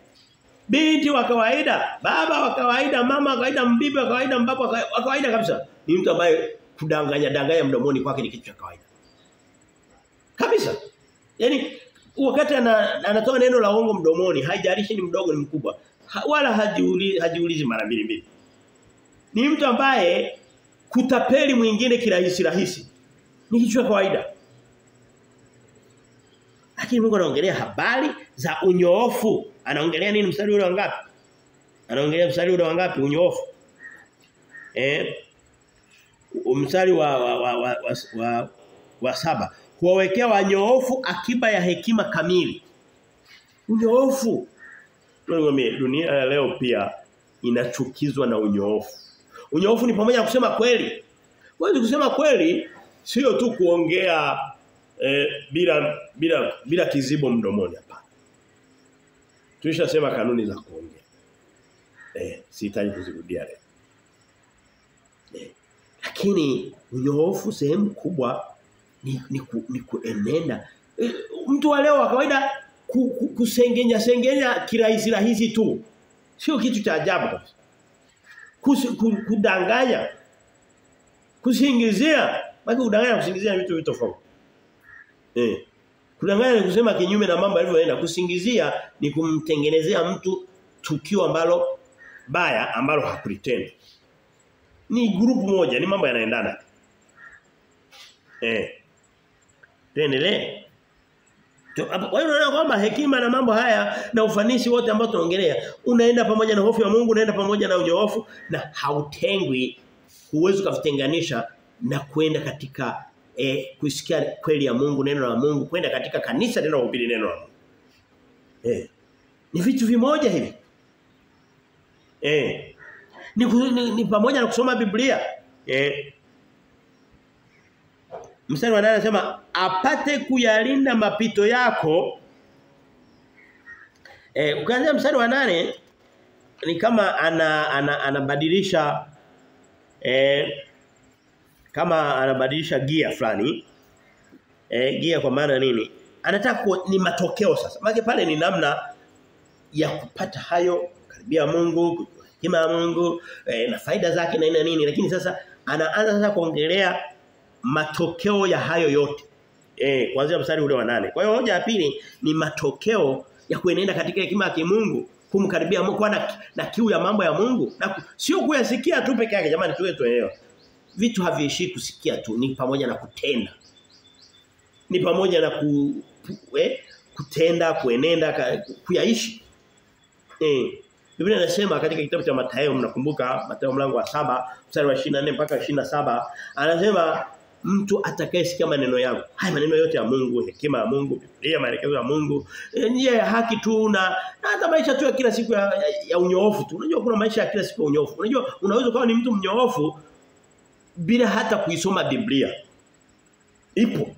Binti wa kawaida, baba wa kawaida, mama wa kawaida, mbibi wa kawaida, mbaba wa kawaida kabisa. Ni mtu ambaye kudanganya danganya mdomoni kwake ni kitu cha kawaida. Kabisa. Yaani wakati ana, anatoa neno la uongo mdomoni, haijalishi ni mdogo ni mkubwa, ha, wala hajiulizi hajiulizi mara mbili mbili. Ni mtu ambaye kutapeli mwingine kirahisi rahisi. Ni kitu cha kawaida. Lakini Mungu anaongelea habari za unyoofu. Anaongelea nini mstari ule wangapi? Anaongelea mstari ule wangapi unyoofu? Eh mstari wa wa wa, wa, wa, wa, wa saba kuwawekea wanyoofu akiba ya hekima kamili. Unyoofu. Dunia ya leo pia inachukizwa na unyoofu. Unyoofu ni pamoja na kusema kweli. Wewe kusema kweli sio tu kuongea eh, bila bila bila kizibo mdomoni. Tulishasema kanuni za kuongea. Eh, sihitaji kuzirudia leo. Eh, lakini unyoofu sehemu kubwa ni ni, ku, ni kuenenda. Eh, mtu wa leo wa kawaida ku, ku, kusengenya sengenya kirahisi rahisi tu. Sio kitu cha ajabu kabisa. Kudanganya kusingizia baki kudanganya kusingizia vitu vitu tofauti eh kudanganya ni kusema kinyume na mambo yalivyoenda kusingizia ni kumtengenezea mtu tukio ambalo baya ambalo hakulitenda ni grupu moja ni mambo yanaendana. Eh. Tuendelee. Hiyo unaona kwamba hekima na mambo haya na ufanisi wote ambao tunaongelea unaenda pamoja na hofu ya Mungu unaenda pamoja na unyoofu na hautengwi. Huwezi kuvitenganisha na kwenda katika eh, kusikia kweli ya Mungu neno la Mungu kwenda katika kanisa neno upili neno la Mungu. Eh ni vitu vimoja hivi. Eh ni, ni, ni pamoja na kusoma Biblia. Eh Mstari wa 8 anasema apate kuyalinda mapito yako. Eh ukianzia mstari wa nane ni kama ana, ana eh kama anabadilisha gia fulani. Eh gia kwa maana nini? Anataka ni matokeo sasa. Maana pale ni namna ya kupata hayo karibia Mungu, hekima ya Mungu eh, na faida zake na ina nini lakini sasa anaanza sasa kuongelea matokeo ya hayo yote. Eh, kuanzia mstari ule wa nane. Kwa hiyo hoja ya pili ni matokeo ya kuenenda katika hekima ya kimungu, kumkaribia Mungu na, na kiu ya mambo ya Mungu. Na sio kuyasikia tu peke yake jamani tuwe tuelewa. Vitu haviishi kusikia tu ni pamoja na kutenda. Ni pamoja na ku, eh, kutenda, kuenenda, kuyaishi. Eh, Biblia inasema katika kitabu cha Mathayo mnakumbuka Mathayo mlango wa saba mstari wa 24 mpaka 27 anasema mtu atakayesikia maneno yangu haya maneno yote ya Mungu hekima ya Mungu Biblia maelekezo ya Mungu njia ya haki tu na hata maisha tu ya kila siku ya, ya, ya unyoofu tu unajua kuna maisha ya kila siku ya unyoofu unajua unaweza kuwa ni mtu mnyoofu bila hata kuisoma Biblia. Ipo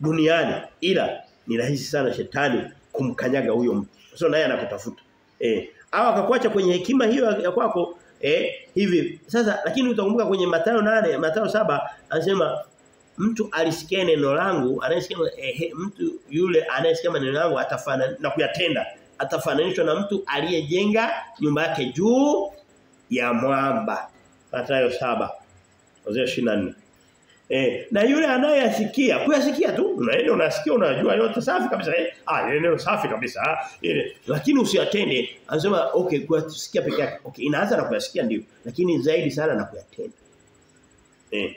duniani ila ni rahisi sana shetani kumkanyaga huyo mtu. Sio naye anakutafuta. Eh au akakuacha kwenye hekima hiyo ya kwako eh hivi. Sasa lakini utakumbuka kwenye Mathayo nane Mathayo saba anasema mtu alisikia neno langu anayesikia eh, mtu yule anayesikia neno langu atafana na kuyatenda. Atafananishwa na mtu aliyejenga nyumba yake juu ya mwamba. Mathayo saba kuanzia 24 Eh, na yule anayeyasikia, kuyasikia tu, unaenda unasikia unajua yote safi kabisa. Eh, ah, neno safi kabisa. Ah, ile lakini usiyatende. Anasema okay, kuyasikia peke yake. Okay, inaanza na kuyasikia ndio, lakini zaidi sana na kuyatenda. Eh.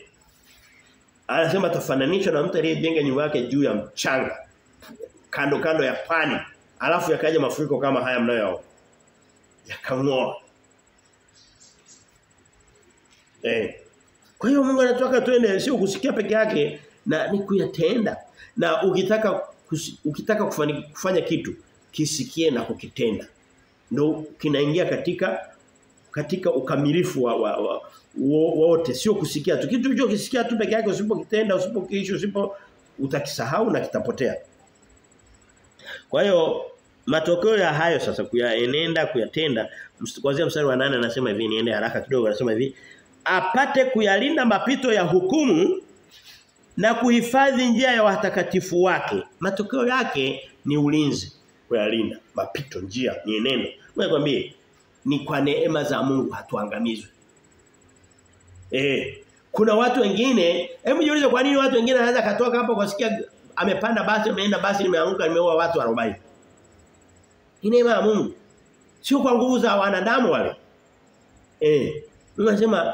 Anasema tafananishwa na mtu aliyejenga nyumba yake juu ya mchanga. Kando kando ya pani. Alafu yakaja mafuriko kama haya mnayoyaona. Yakamwoa. Eh. Kwa hiyo Mungu anataka tuende sio kusikia peke yake na ni kuyatenda. Na ukitaka ukitaka kufanya, kufanya kitu kisikie na kukitenda. Ndio kinaingia katika katika ukamilifu wa, wa, wa wote sio kusikia tu. Kitu hicho kisikia tu peke yake usipokitenda, usipokiishi, usipo utakisahau na kitapotea. Kwa hiyo matokeo ya hayo sasa kuyaenenda kuyatenda kuanzia mstari wa 8 anasema hivi niende haraka kidogo anasema hivi apate kuyalinda mapito ya hukumu na kuhifadhi njia ya watakatifu wake. Matokeo yake ni ulinzi kuyalinda mapito njia ni neno. Wewe ni kwa neema za Mungu hatuangamizwe Eh kuna watu wengine hebu jiulize kwa nini watu wengine wanaweza katoka hapo kusikia amepanda basi ameenda basi nimeanguka nimeua watu 40. Ni neema ya Mungu. Sio kwa nguvu za wanadamu wale. Eh Mungu anasema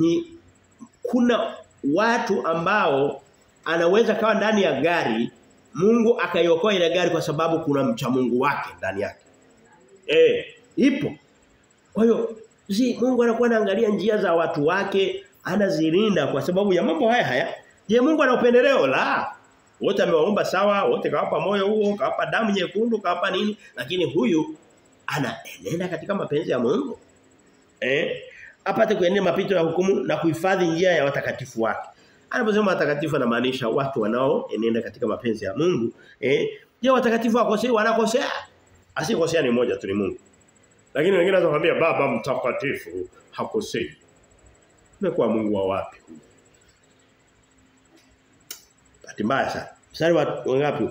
ni kuna watu ambao anaweza kawa ndani ya gari Mungu akaiokoa ile gari kwa sababu kuna mcha Mungu wake ndani yake. Eh, ipo. Kwa hiyo si Mungu anakuwa anaangalia njia za watu wake, anazilinda kwa sababu ya mambo haya haya. Je, Mungu ana upendeleo? La. Wote amewaumba sawa, wote kawapa moyo huo, kawapa damu nyekundu, kawapa nini? Lakini huyu anaenenda katika mapenzi ya Mungu. Eh? Apate kuenea mapito ya hukumu na kuhifadhi njia ya watakatifu wake. Anaposema watakatifu anamaanisha watu wanaoenenda katika mapenzi ya Mungu. Eh, je, watakatifu wakosea wanakosea? Asikosea ni mmoja tu ni Mungu. Lakini wengine wanakuambia baba mtakatifu hakosei. Umekuwa Mungu wa wapi? Bahati mbaya sana. Mstari wa ngapi?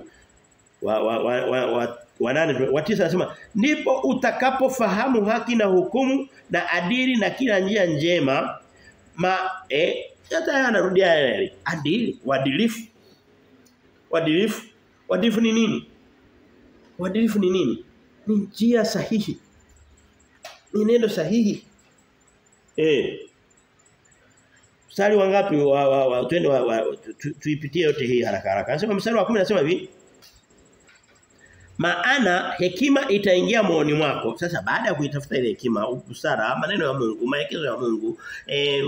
Wa wa wa, wa, wa wa nane wa tisa ndipo utakapofahamu haki na hukumu na adili na kila njia njema ma eh hata anarudia yale adili uadilifu. Uadilifu. Uadilifu ni nini? Uadilifu ni nini? Ni njia sahihi. Ni neno sahihi. Eh mstari wangapi wa, wa, wa twende wa, tu, tuipitie yote hii haraka haraka. Anasema mstari wa 10 anasema hivi maana hekima itaingia moyoni mwako. Sasa baada ya kuitafuta ile hekima, busara, maneno ya Mungu, maelekezo ya Mungu, e,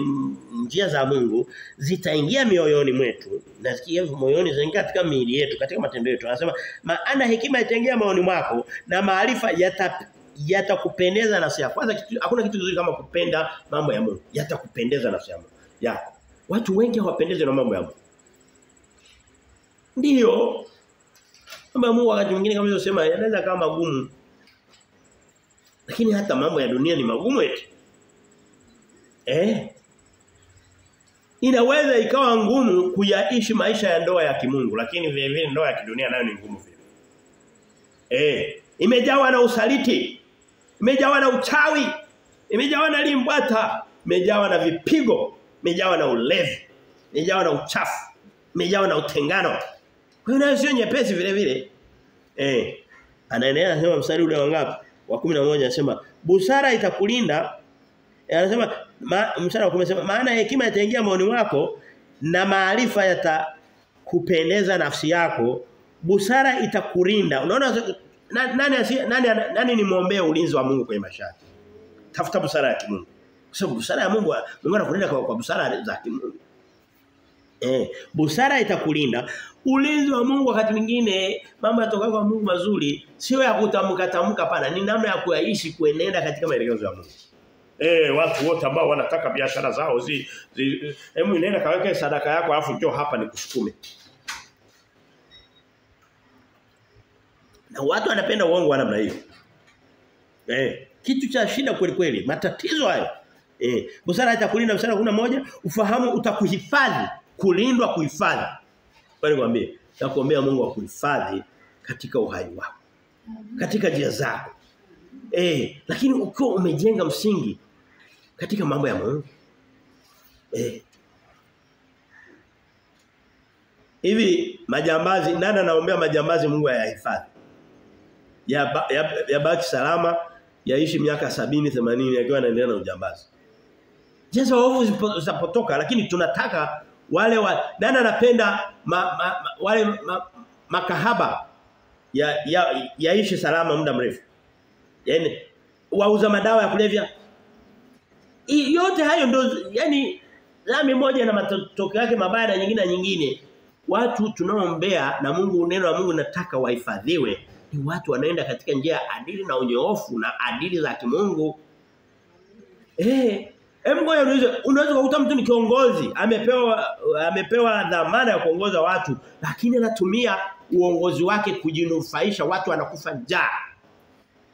njia za Mungu zitaingia mioyoni mwetu. Na zikiingia moyoni zinaingia katika miili yetu, katika matendo yetu. Anasema maana hekima itaingia moyoni mwako na maarifa yata yatakupendeza nafsi yako. Kwanza hakuna kitu kizuri kama kupenda mambo ya Mungu. Yatakupendeza nafsi yako. Yako. Watu wengi hawapendezwi na mambo ya Mungu. Ndiyo Mambo ya Mungu wakati mwingine kama nilivyosema yanaweza kama magumu. Lakini hata mambo ya dunia ni magumu eti. Eh? Inaweza ikawa ngumu kuyaishi maisha ya ndoa ya kimungu, lakini vile vile ndoa ya kidunia nayo ni ngumu vile. Eh, imejawa na usaliti. Imejawa na uchawi. Imejawa na limbwata, imejawa na vipigo, imejawa na ulevi, imejawa na uchafu, imejawa na utengano. Kwa hiyo nayo sio nyepesi vile vile. Eh. Anaendelea anasema mstari ule wangapi? Wa 11 anasema busara itakulinda. E, anasema ma, mstari wa 10 anasema maana hekima itaingia maoni wako na maarifa yatakupendeza nafsi yako. Busara itakulinda. Unaona nani nani nani, nani ni muombea ulinzi wa Mungu kwenye mashati? Tafuta busara ya Mungu. Kwa sababu busara ya Mungu Mungu anakulinda kwa, kwa busara za kimungu. Eh, busara itakulinda. Ulinzi wa Mungu wakati mwingine mambo yatoka kwa Mungu mazuri sio ya kutamka tamka pana, ni namna ya kuyaishi kuenenda katika maelekezo ya Mungu. Eh, watu wote ambao wanataka biashara zao zi, zi hebu nenda kaweke sadaka yako alafu njoo hapa nikusukume. Na watu wanapenda uongo wa namna hiyo. Eh, kitu cha shida kweli kweli, matatizo hayo. Eh, busara itakulinda busara kuna moja, ufahamu utakuhifadhi, kulindwa kuhifadhi. Bali Na kuombea Mungu akuhifadhi katika uhai wako. Katika njia zako. Eh, lakini ukiwa umejenga msingi katika mambo ya Mungu. Eh. Hivi majambazi nani anaombea majambazi Mungu ayahifadhi? Ya, ya, ya baki salama yaishi miaka sabini 80 akiwa anaendelea na ujambazi. Jinsi hofu zitapotoka lakini tunataka wale wa nani anapenda ma, ma, ma, wale ma, makahaba ya, ya yaishi salama muda mrefu. Yaani wauza madawa ya kulevya. I, yote hayo ndo yani dhambi moja na matokeo yake mabaya na nyingine na nyingine. Watu tunaoombea na Mungu neno la Mungu nataka wahifadhiwe. Ni watu wanaenda katika njia ya adili na unyoofu na adili za kimungu. Eh Hebu ngoja niulize, unaweza kukuta mtu ni kiongozi, amepewa amepewa dhamana ya kuongoza watu, lakini anatumia uongozi wake kujinufaisha, watu wanakufa njaa.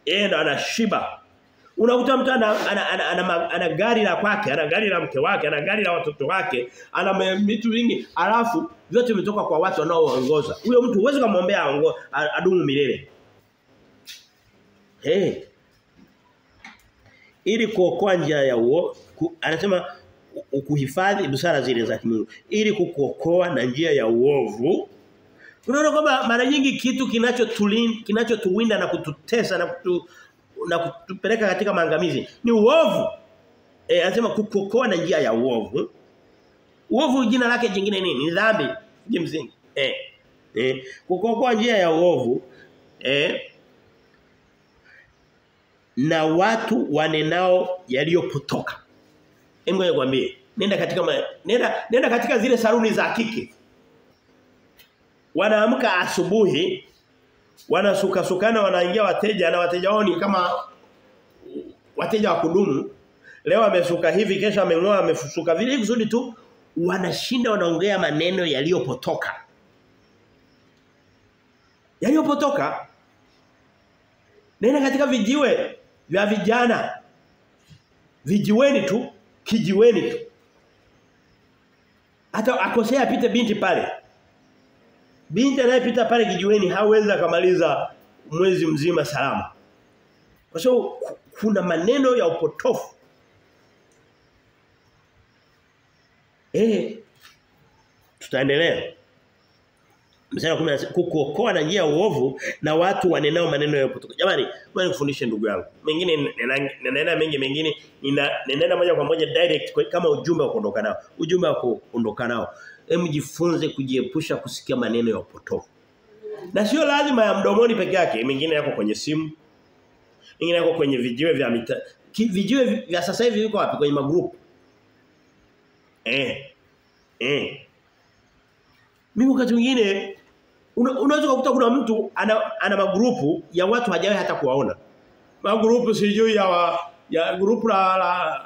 Yeye ndo anashiba. Unakuta mtu ana ana, ana, ana, ana, gari la kwake, ana gari la mke wake, ana gari la watoto wake, ana vitu vingi, alafu vyote vimetoka kwa watu wanaoongoza. Huyo mtu huwezi kumwombea adumu milele. Hey, ili kuokoa njia ya uo ku, anasema kuhifadhi busara zile za Mungu ili kukuokoa na njia ya uovu. Unaona kwamba mara nyingi kitu kinachotulinda kinachotuwinda na kututesa na kutu, na kutupeleka katika maangamizi ni uovu. Eh anasema kukuokoa na njia ya uovu. Uovu jina lake jingine nini? Ni dhambi. Kimsingi eh eh kukuokoa njia ya uovu eh na watu wanenao yaliyopotoka. Hebu nikwambie, nenda katika ma, nenda nenda katika zile saruni za kike. Wanaamka asubuhi, wanasuka sukana wanaingia wateja na wateja wao ni kama wateja wa kudumu Leo amesuka hivi kesho amengoa amefusuka vile kusudi tu wanashinda wanaongea maneno yaliyopotoka. Yaliyopotoka. Nenda katika vijiwe vya vijana. Vijiweni tu, kijiweni tu. Hata akosea apite binti pale. Binti anayepita pale kijiweni hawezi akamaliza mwezi mzima salama. Kwa sababu kuna maneno ya upotofu. Eh tutaendelea. Mstari kumi 10 kukuokoa na njia uovu na watu wanenao maneno ya kutoka. Jamani, ngoja nikufundishe ndugu yangu. Mengine ninaenda mengi mengine ninaenda moja kwa moja direct kwa, kama ujumbe wa kuondoka nao. Ujumbe wa kuondoka nao. Hem jifunze kujiepusha kusikia maneno ya upotofu. Na sio lazima ya mdomoni peke yake, mengine yako kwenye simu. Mengine yako kwenye vijiwe vya mita. Vijiwe vya sasa hivi viko wapi kwenye magrupu? Eh. Eh. Mimi wakati mwingine unaweza kukuta kuna mtu ana, ana magrupu ya watu hajawahi hata kuwaona. Magrupu sijui ya wa, ya grupu la la,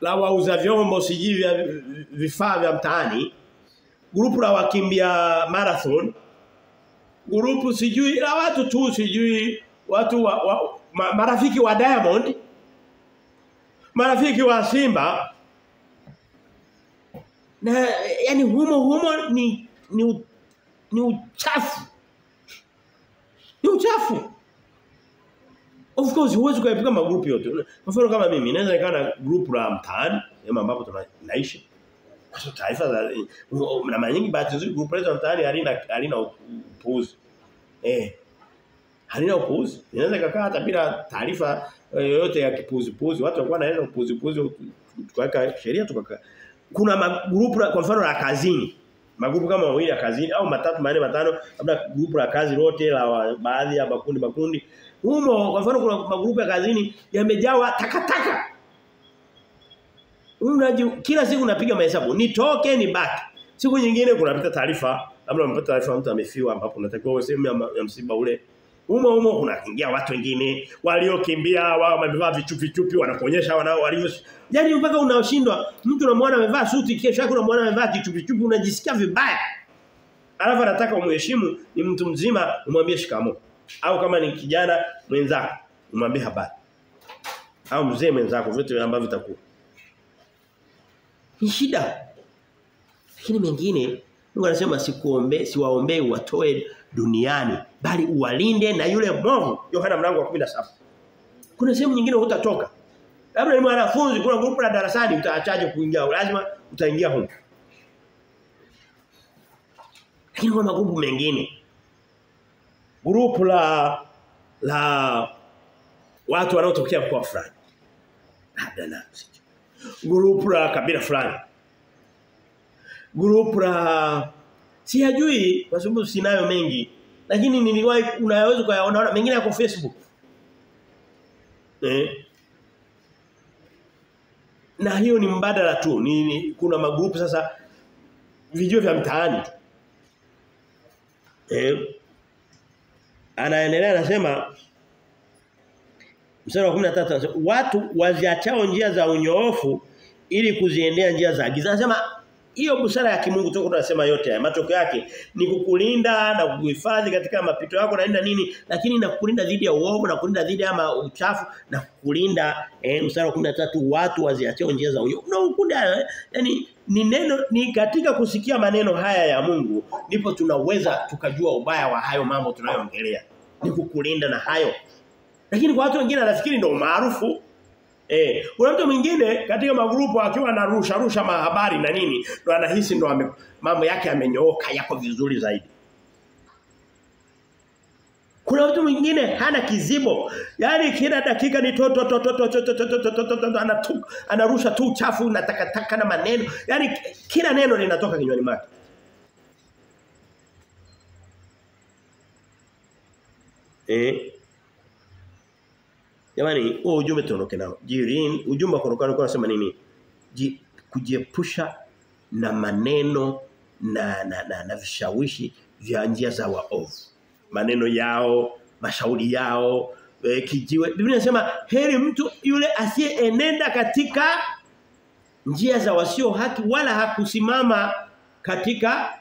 la wauza vyombo sijui vya vifaa vya mtaani. Grupu la wakimbia marathon. Grupu sijui la watu tu sijui watu wa, wa ma, marafiki wa Diamond. Marafiki wa Simba. Na yani humo humo ni ni ni uchafu. Ni uchafu. Of course huwezi kuepuka magrupu yote. Mfano kama mimi naweza nikaa na group la mtaani kama ambapo tunaishi. Kwa taarifa za na mara nyingi bahati nzuri group la mtaani halina halina upuuzi. Eh. Halina upuuzi. Inaweza kukaa hata bila taarifa yoyote ya kipuuzi puuzi. Watu walikuwa wanaenda upuuzi puuzi tukaweka sheria tukaka. Kuna magrupu kwa mfano la kazini magrupu kama mawili ya kazini au matatu manne matano labda grupu la kazi lote la baadhi ya makundi makundi. Humo kwa mfano kuna magrupu ya kazini yamejawa takataka. Unaji kila siku napiga mahesabu nitoke ni baki siku nyingine kunapita taarifa labda umepata taarifa mtu amefiwa ambapo unatakiwa useme ya msiba ule humo umo unaingia watu wengine waliokimbia wao wamevaa vichupi chupi wanakuonyesha wanao walivyo yani mpaka unaoshindwa mtu unamwona amevaa suti kesho yako unamwona amevaa kichupi chupi unajisikia vibaya. Alafu anataka umheshimu ni mtu mzima umwambie shikamo au kama ni kijana mwenzako umwambie habari. Au mzee mwenzako vitu ambavyo vitakuwa. Ni shida. Lakini mengine Mungu anasema sikuombe siwaombee watoe duniani bali uwalinde na yule mwovu. Yohana mlango wa 17 Kuna sehemu nyingine hutatoka. Labda ni mwanafunzi kuna grupu la darasani utaachaje kuingia? Lazima utaingia huko. Lakini kuna magrupu mengine. Grupu la la watu wanaotokea kwa fulani. Labda na grupu la kabila fulani. Grupu la siyajui kwa sababu sinayo mengi. Lakini niliwahi unaweza kuyaona mengine yako Facebook. Eh. Na hiyo ni mbadala tu ni, ni kuna magrupu sasa vijio vya mtaani eh. Anaendelea anasema mstari wa 13 anasema watu waziachao njia za unyoofu ili kuziendea njia za giza anasema hiyo busara ya kimungu tu tunasema yote haya. Matokeo yake ni kukulinda na kukuhifadhi katika mapito yako naenda nini lakini na kukulinda dhidi ya uovu na kukulinda dhidi ya uchafu na kukulinda eh, mstari wa 13 watu waziachao njia za uovu na ukunda yani ni neno ni katika kusikia maneno haya ya Mungu ndipo tunaweza tukajua ubaya wa hayo mambo tunayoongelea. Ni kukulinda na hayo. Lakini kwa watu wengine anafikiri ndio maarufu Eh, kuna mtu mwingine katika magrupu akiwa anarusha rusha mahabari na nini, ndo anahisi ndo mambo yake yamenyooka yako vizuri zaidi. Kuna mtu mwingine hana kizibo. Yaani kila dakika ni toto toto toto toto toto anatu anarusha tu uchafu na takataka na maneno. Yaani kila neno linatoka kinywani mwake. Eh Jamani, huo ujumbe tuondoke nao. Jirin, ujumbe kuondoka nao unasema nini? Ji, kujiepusha na maneno na na, na, na vishawishi vya njia za waovu. Maneno yao, mashauri yao, e, kijiwe. Biblia inasema heri mtu yule asiyeenenda katika njia za wasio haki wala hakusimama katika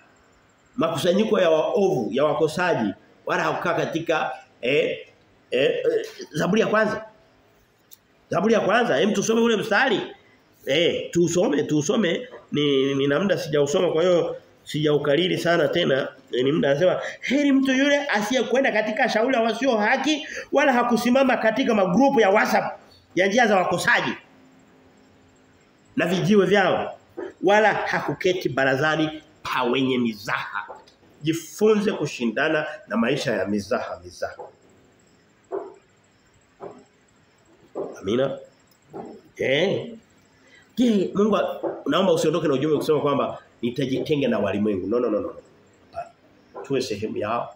makusanyiko ya waovu ya wakosaji wala hakukaa katika eh, eh, eh, Zaburi ya kwanza. Zaburi ya kwanza, hem tusome ule mstari. Eh, tusome, tusome ni nina muda sijausoma kwa hiyo sijaukariri sana tena. E, ni muda anasema heri mtu yule asiyekwenda katika shauri la wasio haki wala hakusimama katika magrupu ya WhatsApp ya njia za wakosaji na vijiwe vyao wala hakuketi barazani pa wenye mizaha. Jifunze kushindana na maisha ya mizaha mizaha. Amina. Eh. Je, Mungu naomba usiondoke na ujumbe kusema kwamba nitajitenga na walimwengu. No no no no. Tuwe sehemu yao.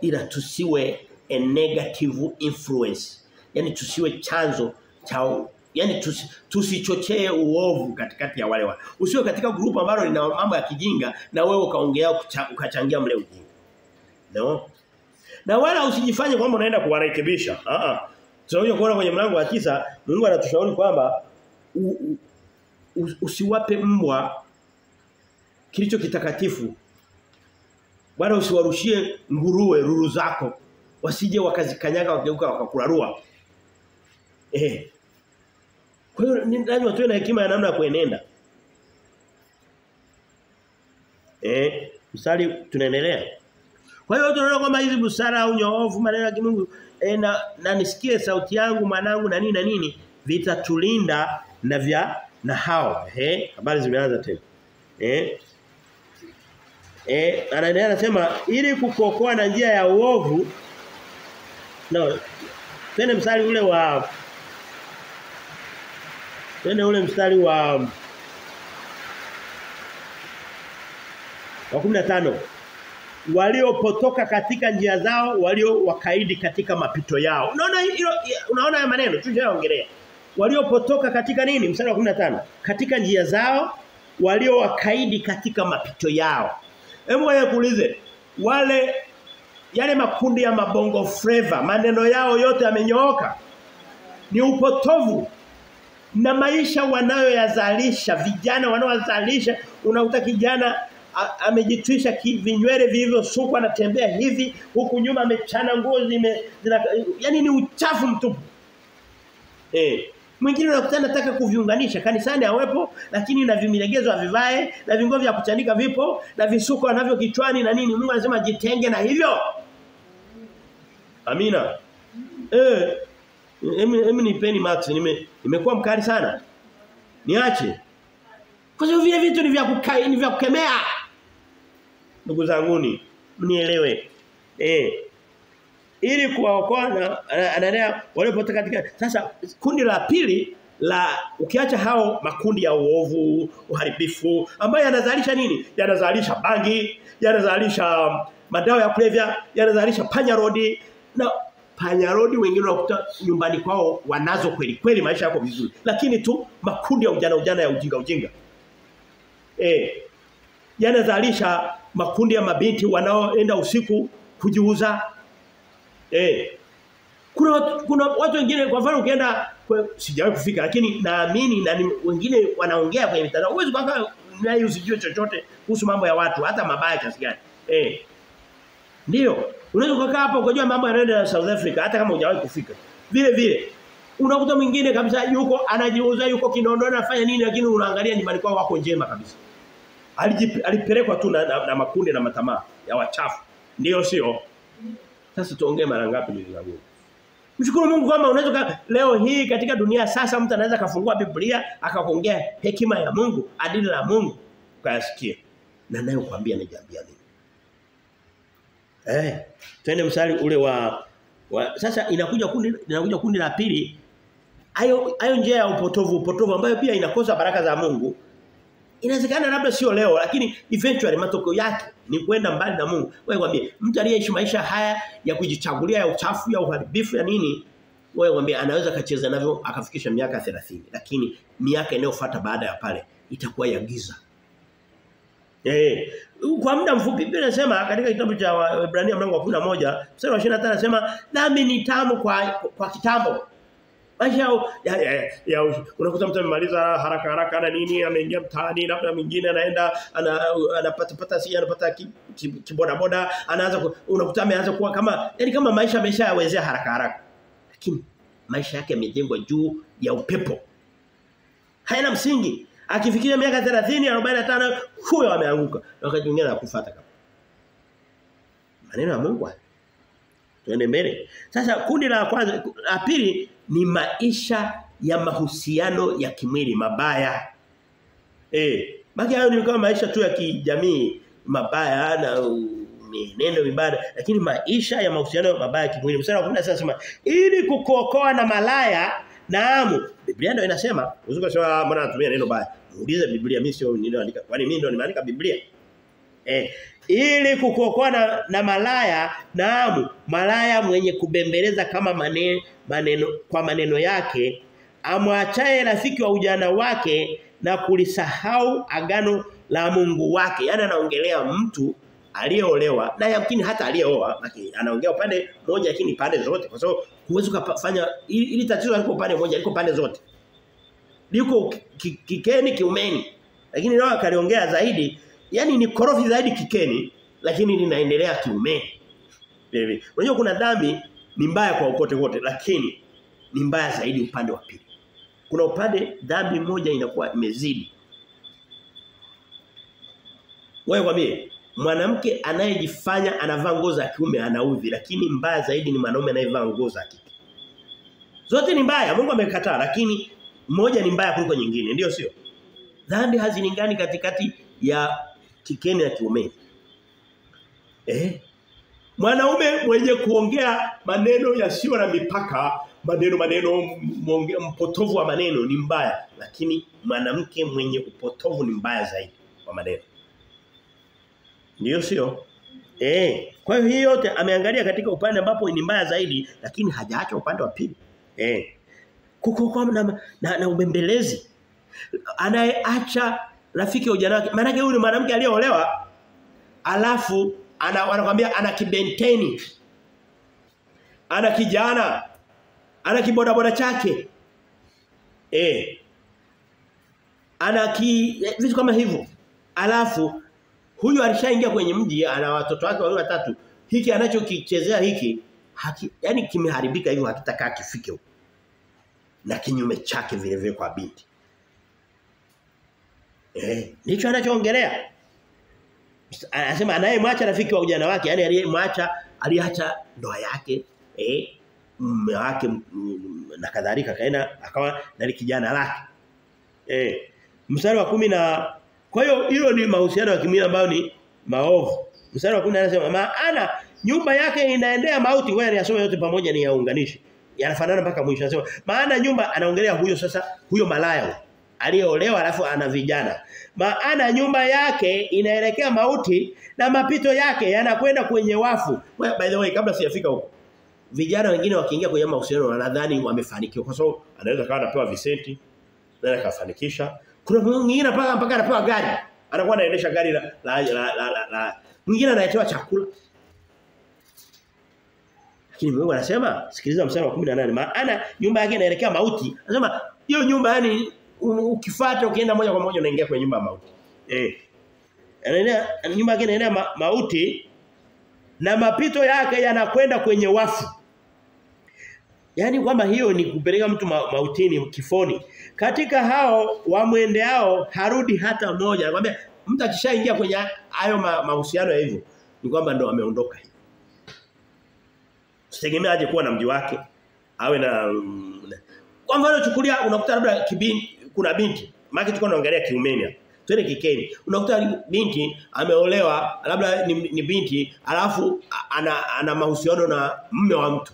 Ila tusiwe a negative influence. Yaani tusiwe chanzo cha yani tusi, tusichochee uovu katikati ya wale wale. Usiwe katika grupu ambalo lina mambo ya kijinga na wewe ukaongea ukachangia mle ujinga. No. Na wala usijifanye kwamba unaenda kuwarekebisha. Ah ah. Tunakuja kuona kwenye mlango wa tisa Mungu anatushauri kwamba usiwape mbwa kilicho kitakatifu. Bwana usiwarushie nguruwe ruru zako. Wasije wakazikanyaga wakageuka wakakurarua. Eh. Kwa hiyo lazima tuwe na hekima ya namna ya kuenenda. Eh, mstari tunaendelea. Kwa hiyo tunaona kwamba hizi busara au nyoofu maneno ya Mungu e, na, na nisikie sauti yangu mwanangu na nini na nini vitatulinda na vya na hao. Eh habari zimeanza tena. Eh eh anaendelea anasema ili kukokoa na njia ya uovu. No twende mstari ule wa twende ule mstari wa wa 15 waliopotoka katika njia zao walio wakaidi katika mapito yao. Unaona hilo unaona haya maneno tunayoongelea waliopotoka katika nini? Mstari wa 15 katika njia zao walio wakaidi katika mapito yao. Hebu wewe kuulize wale yale makundi ya mabongo flavor maneno yao yote yamenyooka? Ni upotovu. Na maisha wanayoyazalisha vijana wanaozalisha unakuta kijana amejitwisha vinywele vilivyosukwa anatembea hivi huku nyuma amechana nguo zime yani ni uchafu mtupu eh mwingine unakutana nataka kuviunganisha kanisani awepo lakini na vimilegezo avivae na vingo vya kuchanika vipo na visuko anavyo kichwani na nini Mungu anasema jitenge na hivyo Amina eh Emi nipeni Max nime nimekuwa mkali sana. Niache. Kwa sababu vile vitu ni vya kukai ni vya kukemea. Ndugu zanguni, mnielewe. Eh. Ili kuwaokoa na anaendelea walipotoka katika sasa kundi la pili la ukiacha hao makundi ya uovu, uharibifu ambayo yanazalisha nini? Yanazalisha bangi, yanazalisha madawa ya kulevya, yanazalisha panya rodi na panyarodi wengine wakuta nyumbani kwao wanazo kweli kweli maisha yako vizuri lakini tu makundi ya ujana ujana ya ujinga ujinga eh yanazalisha makundi ya mabinti wanaoenda usiku kujiuza eh kuna kuna watu wengine kwa mfano ukienda sijawahi kufika lakini naamini na wengine wanaongea kwenye mitandao uwezi kwamba naye usijue chochote kuhusu mambo ya watu hata mabaya kiasi gani eh ndio Unaweza kukaa hapo ukajua mambo yanaenda South Africa hata kama hujawahi kufika. Vile vile unakuta mwingine kabisa yuko anajiuza yuko Kinondoni anafanya nini lakini unaangalia nyumbani kwao wako njema kabisa. Alipelekwa tu na, na, na makundi na matamaa ya wachafu. Ndio sio? Sasa tuongee mara ngapi ndugu? Mshukuru Mungu kwamba unaweza leo hii katika dunia sasa mtu anaweza kafungua Biblia akakuongea hekima ya Mungu, adili la Mungu ukayasikia. Na nayo kuambia nijaambia nini? Eh, twende msali ule wa, wa sasa inakuja kundi inakuja kundi la pili. Hayo hayo njia ya upotovu upotovu ambayo pia inakosa baraka za Mungu. Inawezekana labda sio leo lakini eventually matokeo yake ni kwenda mbali na Mungu. Wewe kwambie mtu aliyeishi maisha haya ya kujichagulia ya uchafu ya uharibifu ya nini? Wewe kwambie anaweza kacheza navyo akafikisha miaka 30 lakini miaka inayofuata baada ya pale itakuwa ya giza. Eh, kwa muda mfupi Biblia inasema katika kitabu cha Waebrania mlango wa 11 mstari wa 25 anasema dhambi ni tamu kwa kwa kitambo. Maisha yao ya, ya, ya, ya unakuta mtu amemaliza haraka haraka na nini ameingia mtaani labda mwingine anaenda anapata pata si anapata kiboda boda anaanza unakuta ameanza kuwa kama yani kama maisha ameshayawezea haraka haraka. Lakini maisha yake yamejengwa juu ya upepo. Haina msingi. akifikia miaka 30 45 huyo ameanguka. Wakati mwingine anakufuata kama. Maneno ya Mungu. Tuende mbele. Sasa kundi la kwanza la pili ni maisha ya mahusiano ya kimwili mabaya. Eh, baki hayo ni kama maisha tu ya kijamii mabaya na neno mibaya lakini maisha ya mahusiano mabaya ya kimwili. Mstari wa 10 sema ili kukuokoa na malaya Naamu, Biblia ndio inasema, usiko sio mbona anatumia neno baya. Muulize Biblia mimi sio ninaandika. Kwani mimi ndio nimeandika Biblia? Eh, ili kukuokoa na, na malaya, naamu, malaya mwenye kubembeleza kama maneno, maneno kwa maneno yake, amwachaye rafiki wa ujana wake na kulisahau agano la Mungu wake. Yaani anaongelea mtu aliyeolewa na yamkini hata aliyeoa anaongea upande moja lakini pande zote. Kwa sababu huwezi kufanya ili tatizo liko pande moja liko pande zote. Liko kikeni kiumeni. Lakini leo akaliongea zaidi yani ni korofi zaidi kikeni lakini linaendelea kiume. unajua kuna dhambi ni mbaya kwa ukote wote lakini ni mbaya zaidi upande wa pili kuna upande dhambi moja inakuwa imezidi wewe kwambie mwanamke anayejifanya anavaa nguo za kiume anaudhi lakini mbaya zaidi ni mwanaume anayevaa nguo za kike. Zote ni mbaya, Mungu amekataa lakini moja ni mbaya kuliko nyingine, ndio sio? Dhambi hazilingani katikati ya kikeni na kiume. Eh? Mwanaume mwenye kuongea maneno yasiyo na mipaka, maneno maneno mpotovu wa maneno ni mbaya, lakini mwanamke mwenye upotovu ni mbaya zaidi wa maneno. Ndio sio? Eh, kwa hiyo hii yote ameangalia katika upande ambapo ni mbaya zaidi lakini hajaacha upande wa pili. Eh. Kuko kwa na, na, na ubembelezi. Anayeacha rafiki wa ujana wake. Maana huyu ni mwanamke aliyeolewa alafu ana anakuambia ana kibenteni. Ana kijana. Ana kiboda boda chake. Eh. Ana ki vitu kama hivyo. Alafu Huyu alishaingia kwenye mji ana watoto wake wawili watatu. Hiki anachokichezea hiki haki, yani kimeharibika hivyo hakitakaa kifike huko. Na kinyume chake vile vile kwa binti. Eh, ndicho anachoongelea. Anasema anayemwacha rafiki wa ujana wake, yani aliyemwacha aliacha ndoa yake, eh, mume wake na kadhalika kaenda akawa na kijana lake. Eh, mstari wa kumi na kwa hiyo hiyo ni mahusiano ya kimwili ambayo ni maovu. Mstari wa 10 anasema maana nyumba yake inaendea mauti. Wewe yasome yote pamoja ni yaunganishi. Yanafanana mpaka mwisho. Anasema maana nyumba anaongelea huyo sasa huyo malaya aliyeolewa alafu ana vijana. Maana nyumba yake inaelekea mauti na mapito yake yanakwenda kwenye wafu. Well, by the way kabla sijafika huko. Vijana wengine wakiingia kwenye mahusiano wanadhani wamefanikiwa kwa sababu anaweza kawa anapewa visenti na akafanikisha kuna mwingine mpaka mpaka anapewa gari. Anakuwa anaendesha gari la la la, la, la, la. Mwingine anaitoa chakula. Lakini Mungu anasema sikiliza mstari wa 18 maana nyumba yake inaelekea mauti. Anasema hiyo nyumba yani ukifuata ukienda moja kwa moja unaingia kwenye nyumba ya mauti. Eh. Anaenda nyumba yake inaenda ma, mauti na mapito yake yanakwenda kwenye wafu. Yaani kwamba hiyo ni kupeleka mtu ma, mautini kifoni. Katika hao wamwendeao harudi hata moja. Anakuambia mtu akishaingia kwenye hayo mahusiano hivyo ni kwamba ndo ameondoka hivi. Sitegemea aje kuwa na mji wake awe na um, kwa mfano chukulia unakuta labda kibinti kuna binti maana tulikuwa tunaangalia kiumeni twende kikeni. Unakuta binti ameolewa labda ni, ni binti alafu ana, ana mahusiano na mme wa mtu.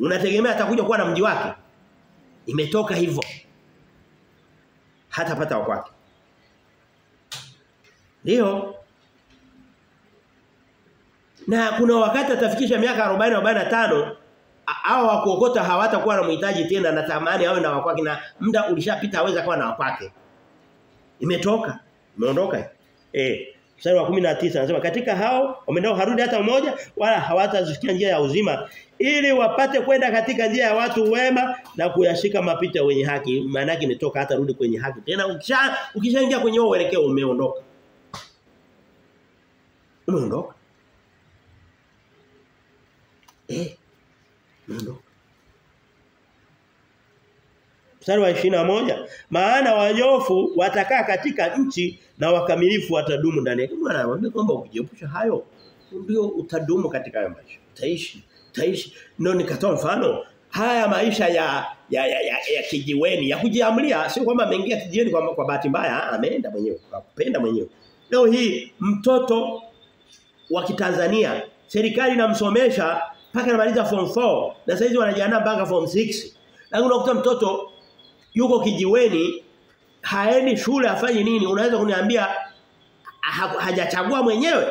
Unategemea atakuja kuwa na mji wake? Imetoka hivyo. Hatapata wa kwake. Ndio. Na kuna wakati atafikisha miaka 40 45 hao wa kuokota hawatakuwa na mhitaji tena na tamani awe na wakwake na muda ulishapita aweza kuwa na wakwake imetoka imeondoka. Eh mstari wa 19 anasema katika hao wamendao harudi hata mmoja wala hawatazifikia njia ya uzima ili wapate kwenda katika njia ya watu wema na kuyashika mapito wenye haki. Maana yake imetoka hata rudi kwenye haki tena. Ukisha ukishaingia kwenye huo uelekeo umeondoka. Umeondoka. Eh umeondoka Mstari wa 21 maana wanyofu watakaa katika nchi na wakamilifu watadumu ndani. Bwana anawaambia kwamba ukijiepusha hayo ndio utadumu katika hayo maisha. Utaishi, utaishi. Ndio nikatoa mfano haya maisha ya ya, ya, ya, ya kijiweni ya kujiamlia sio kwamba ameingia kijiweni kwa, kwa bahati mbaya ameenda mwenyewe kwa kupenda mwenyewe. Leo hii mtoto wa Kitanzania serikali inamsomesha mpaka anamaliza form 4 na saizi wanajiandaa mpaka form 6. Lakini unakuta mtoto yuko kijiweni haendi shule afanye nini unaweza kuniambia ha, hajachagua mwenyewe?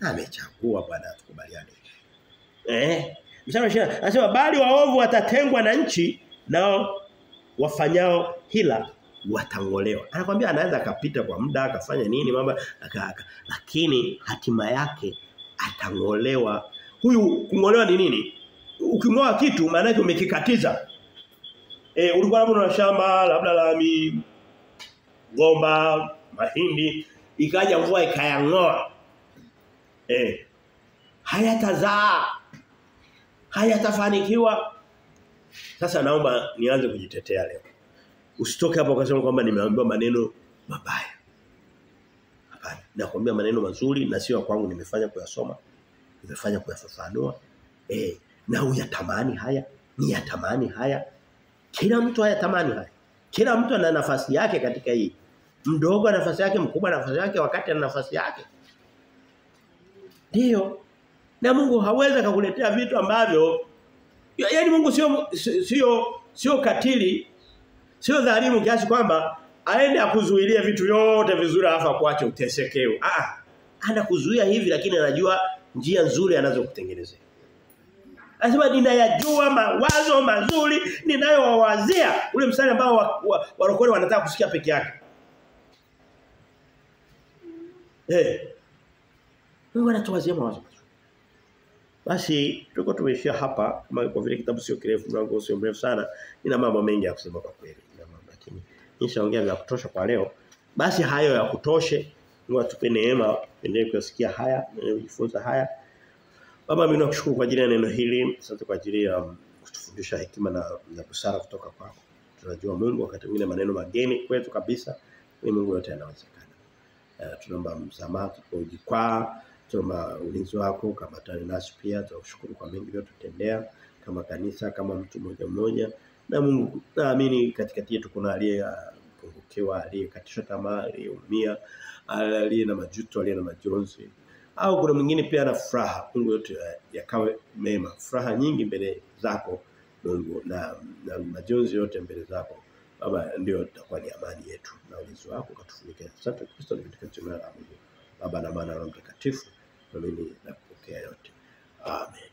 Amechagua bwana tukubaliane. Eh msema anasema bali waovu watatengwa na nchi nao wafanyao hila watangolewa. Anakuambia anaweza akapita kwa muda akafanya nini mambo lakini hatima yake atangolewa huyu kungolewa ni nini uking'oa kitu maana yake umekikatiza Eh ulikuwa labda una shamba labda la mi gomba, mahindi, ikaja mvua ikayangoa. Eh. Hayatazaa. Hayatafanikiwa. Sasa naomba nianze kujitetea leo. Usitoke hapo ukasema kwamba nimeambiwa maneno mabaya. Hapana, nakwambia maneno mazuri na sio kwangu nimefanya kuyasoma. Nimefanya kuyafafanua. Eh, na uyatamani haya, ni yatamani haya. Kila mtu hayatamani haya. Kila mtu ana nafasi yake katika hii. Mdogo ana nafasi yake, mkubwa ana nafasi yake, wakati ana nafasi yake. Ndio. Na Mungu hawezi kukuletea vitu ambavyo yaani Mungu sio sio sio katili, sio dhalimu kiasi kwamba aende akuzuilie vitu vyote vizuri alafu akuache uteseke. Ah, anakuzuia hivi lakini anajua njia nzuri anazokutengenezea. Anasema ninayajua mawazo mazuri ninayowawazia. Ule msali ambao warokole wa, wa wanataka kusikia peke yake. Eh. Wewe unatuwazia mawazo. Basi tuko tumeishia hapa kama kwa vile kitabu sio kirefu mlango sio mrefu sana. ina mambo mengi ya kusema kwa kweli. Nina mambo lakini nishaongea vya kutosha kwa leo. Basi hayo ya kutoshe. Mungu atupe neema endelee kusikia haya, kujifunza haya. Baba mimi nakushukuru kwa ajili ya neno hili, asante kwa ajili ya kutufundisha hekima na, na busara kutoka kwako. Tunajua Mungu wakati mwingine maneno mageni kwetu kabisa, ni Mungu yote yanawezekana. Uh, tunaomba msamaha tunapojikwaa, tunaomba ulinzi wako kama tani nasi pia, tunakushukuru kwa mengi uliyotutendea kama kanisa, kama mtu mmoja mmoja. Na Mungu naamini katikati yetu kuna aliyepungukiwa, aliyekatishwa tamaa, aliyeumia, aliye na majuto, aliye na majonzi. Au kuna mwingine pia na furaha Mungu yote yakawe mema. Furaha nyingi mbele zako Mungu na, na majonzi yote mbele zako. Baba ndio itakuwa ni amani yetu na ulinzi wako katufunike asante Kristo ni katika jina la Mungu. Baba na maana na mtakatifu na mimi nakupokea yote. Amen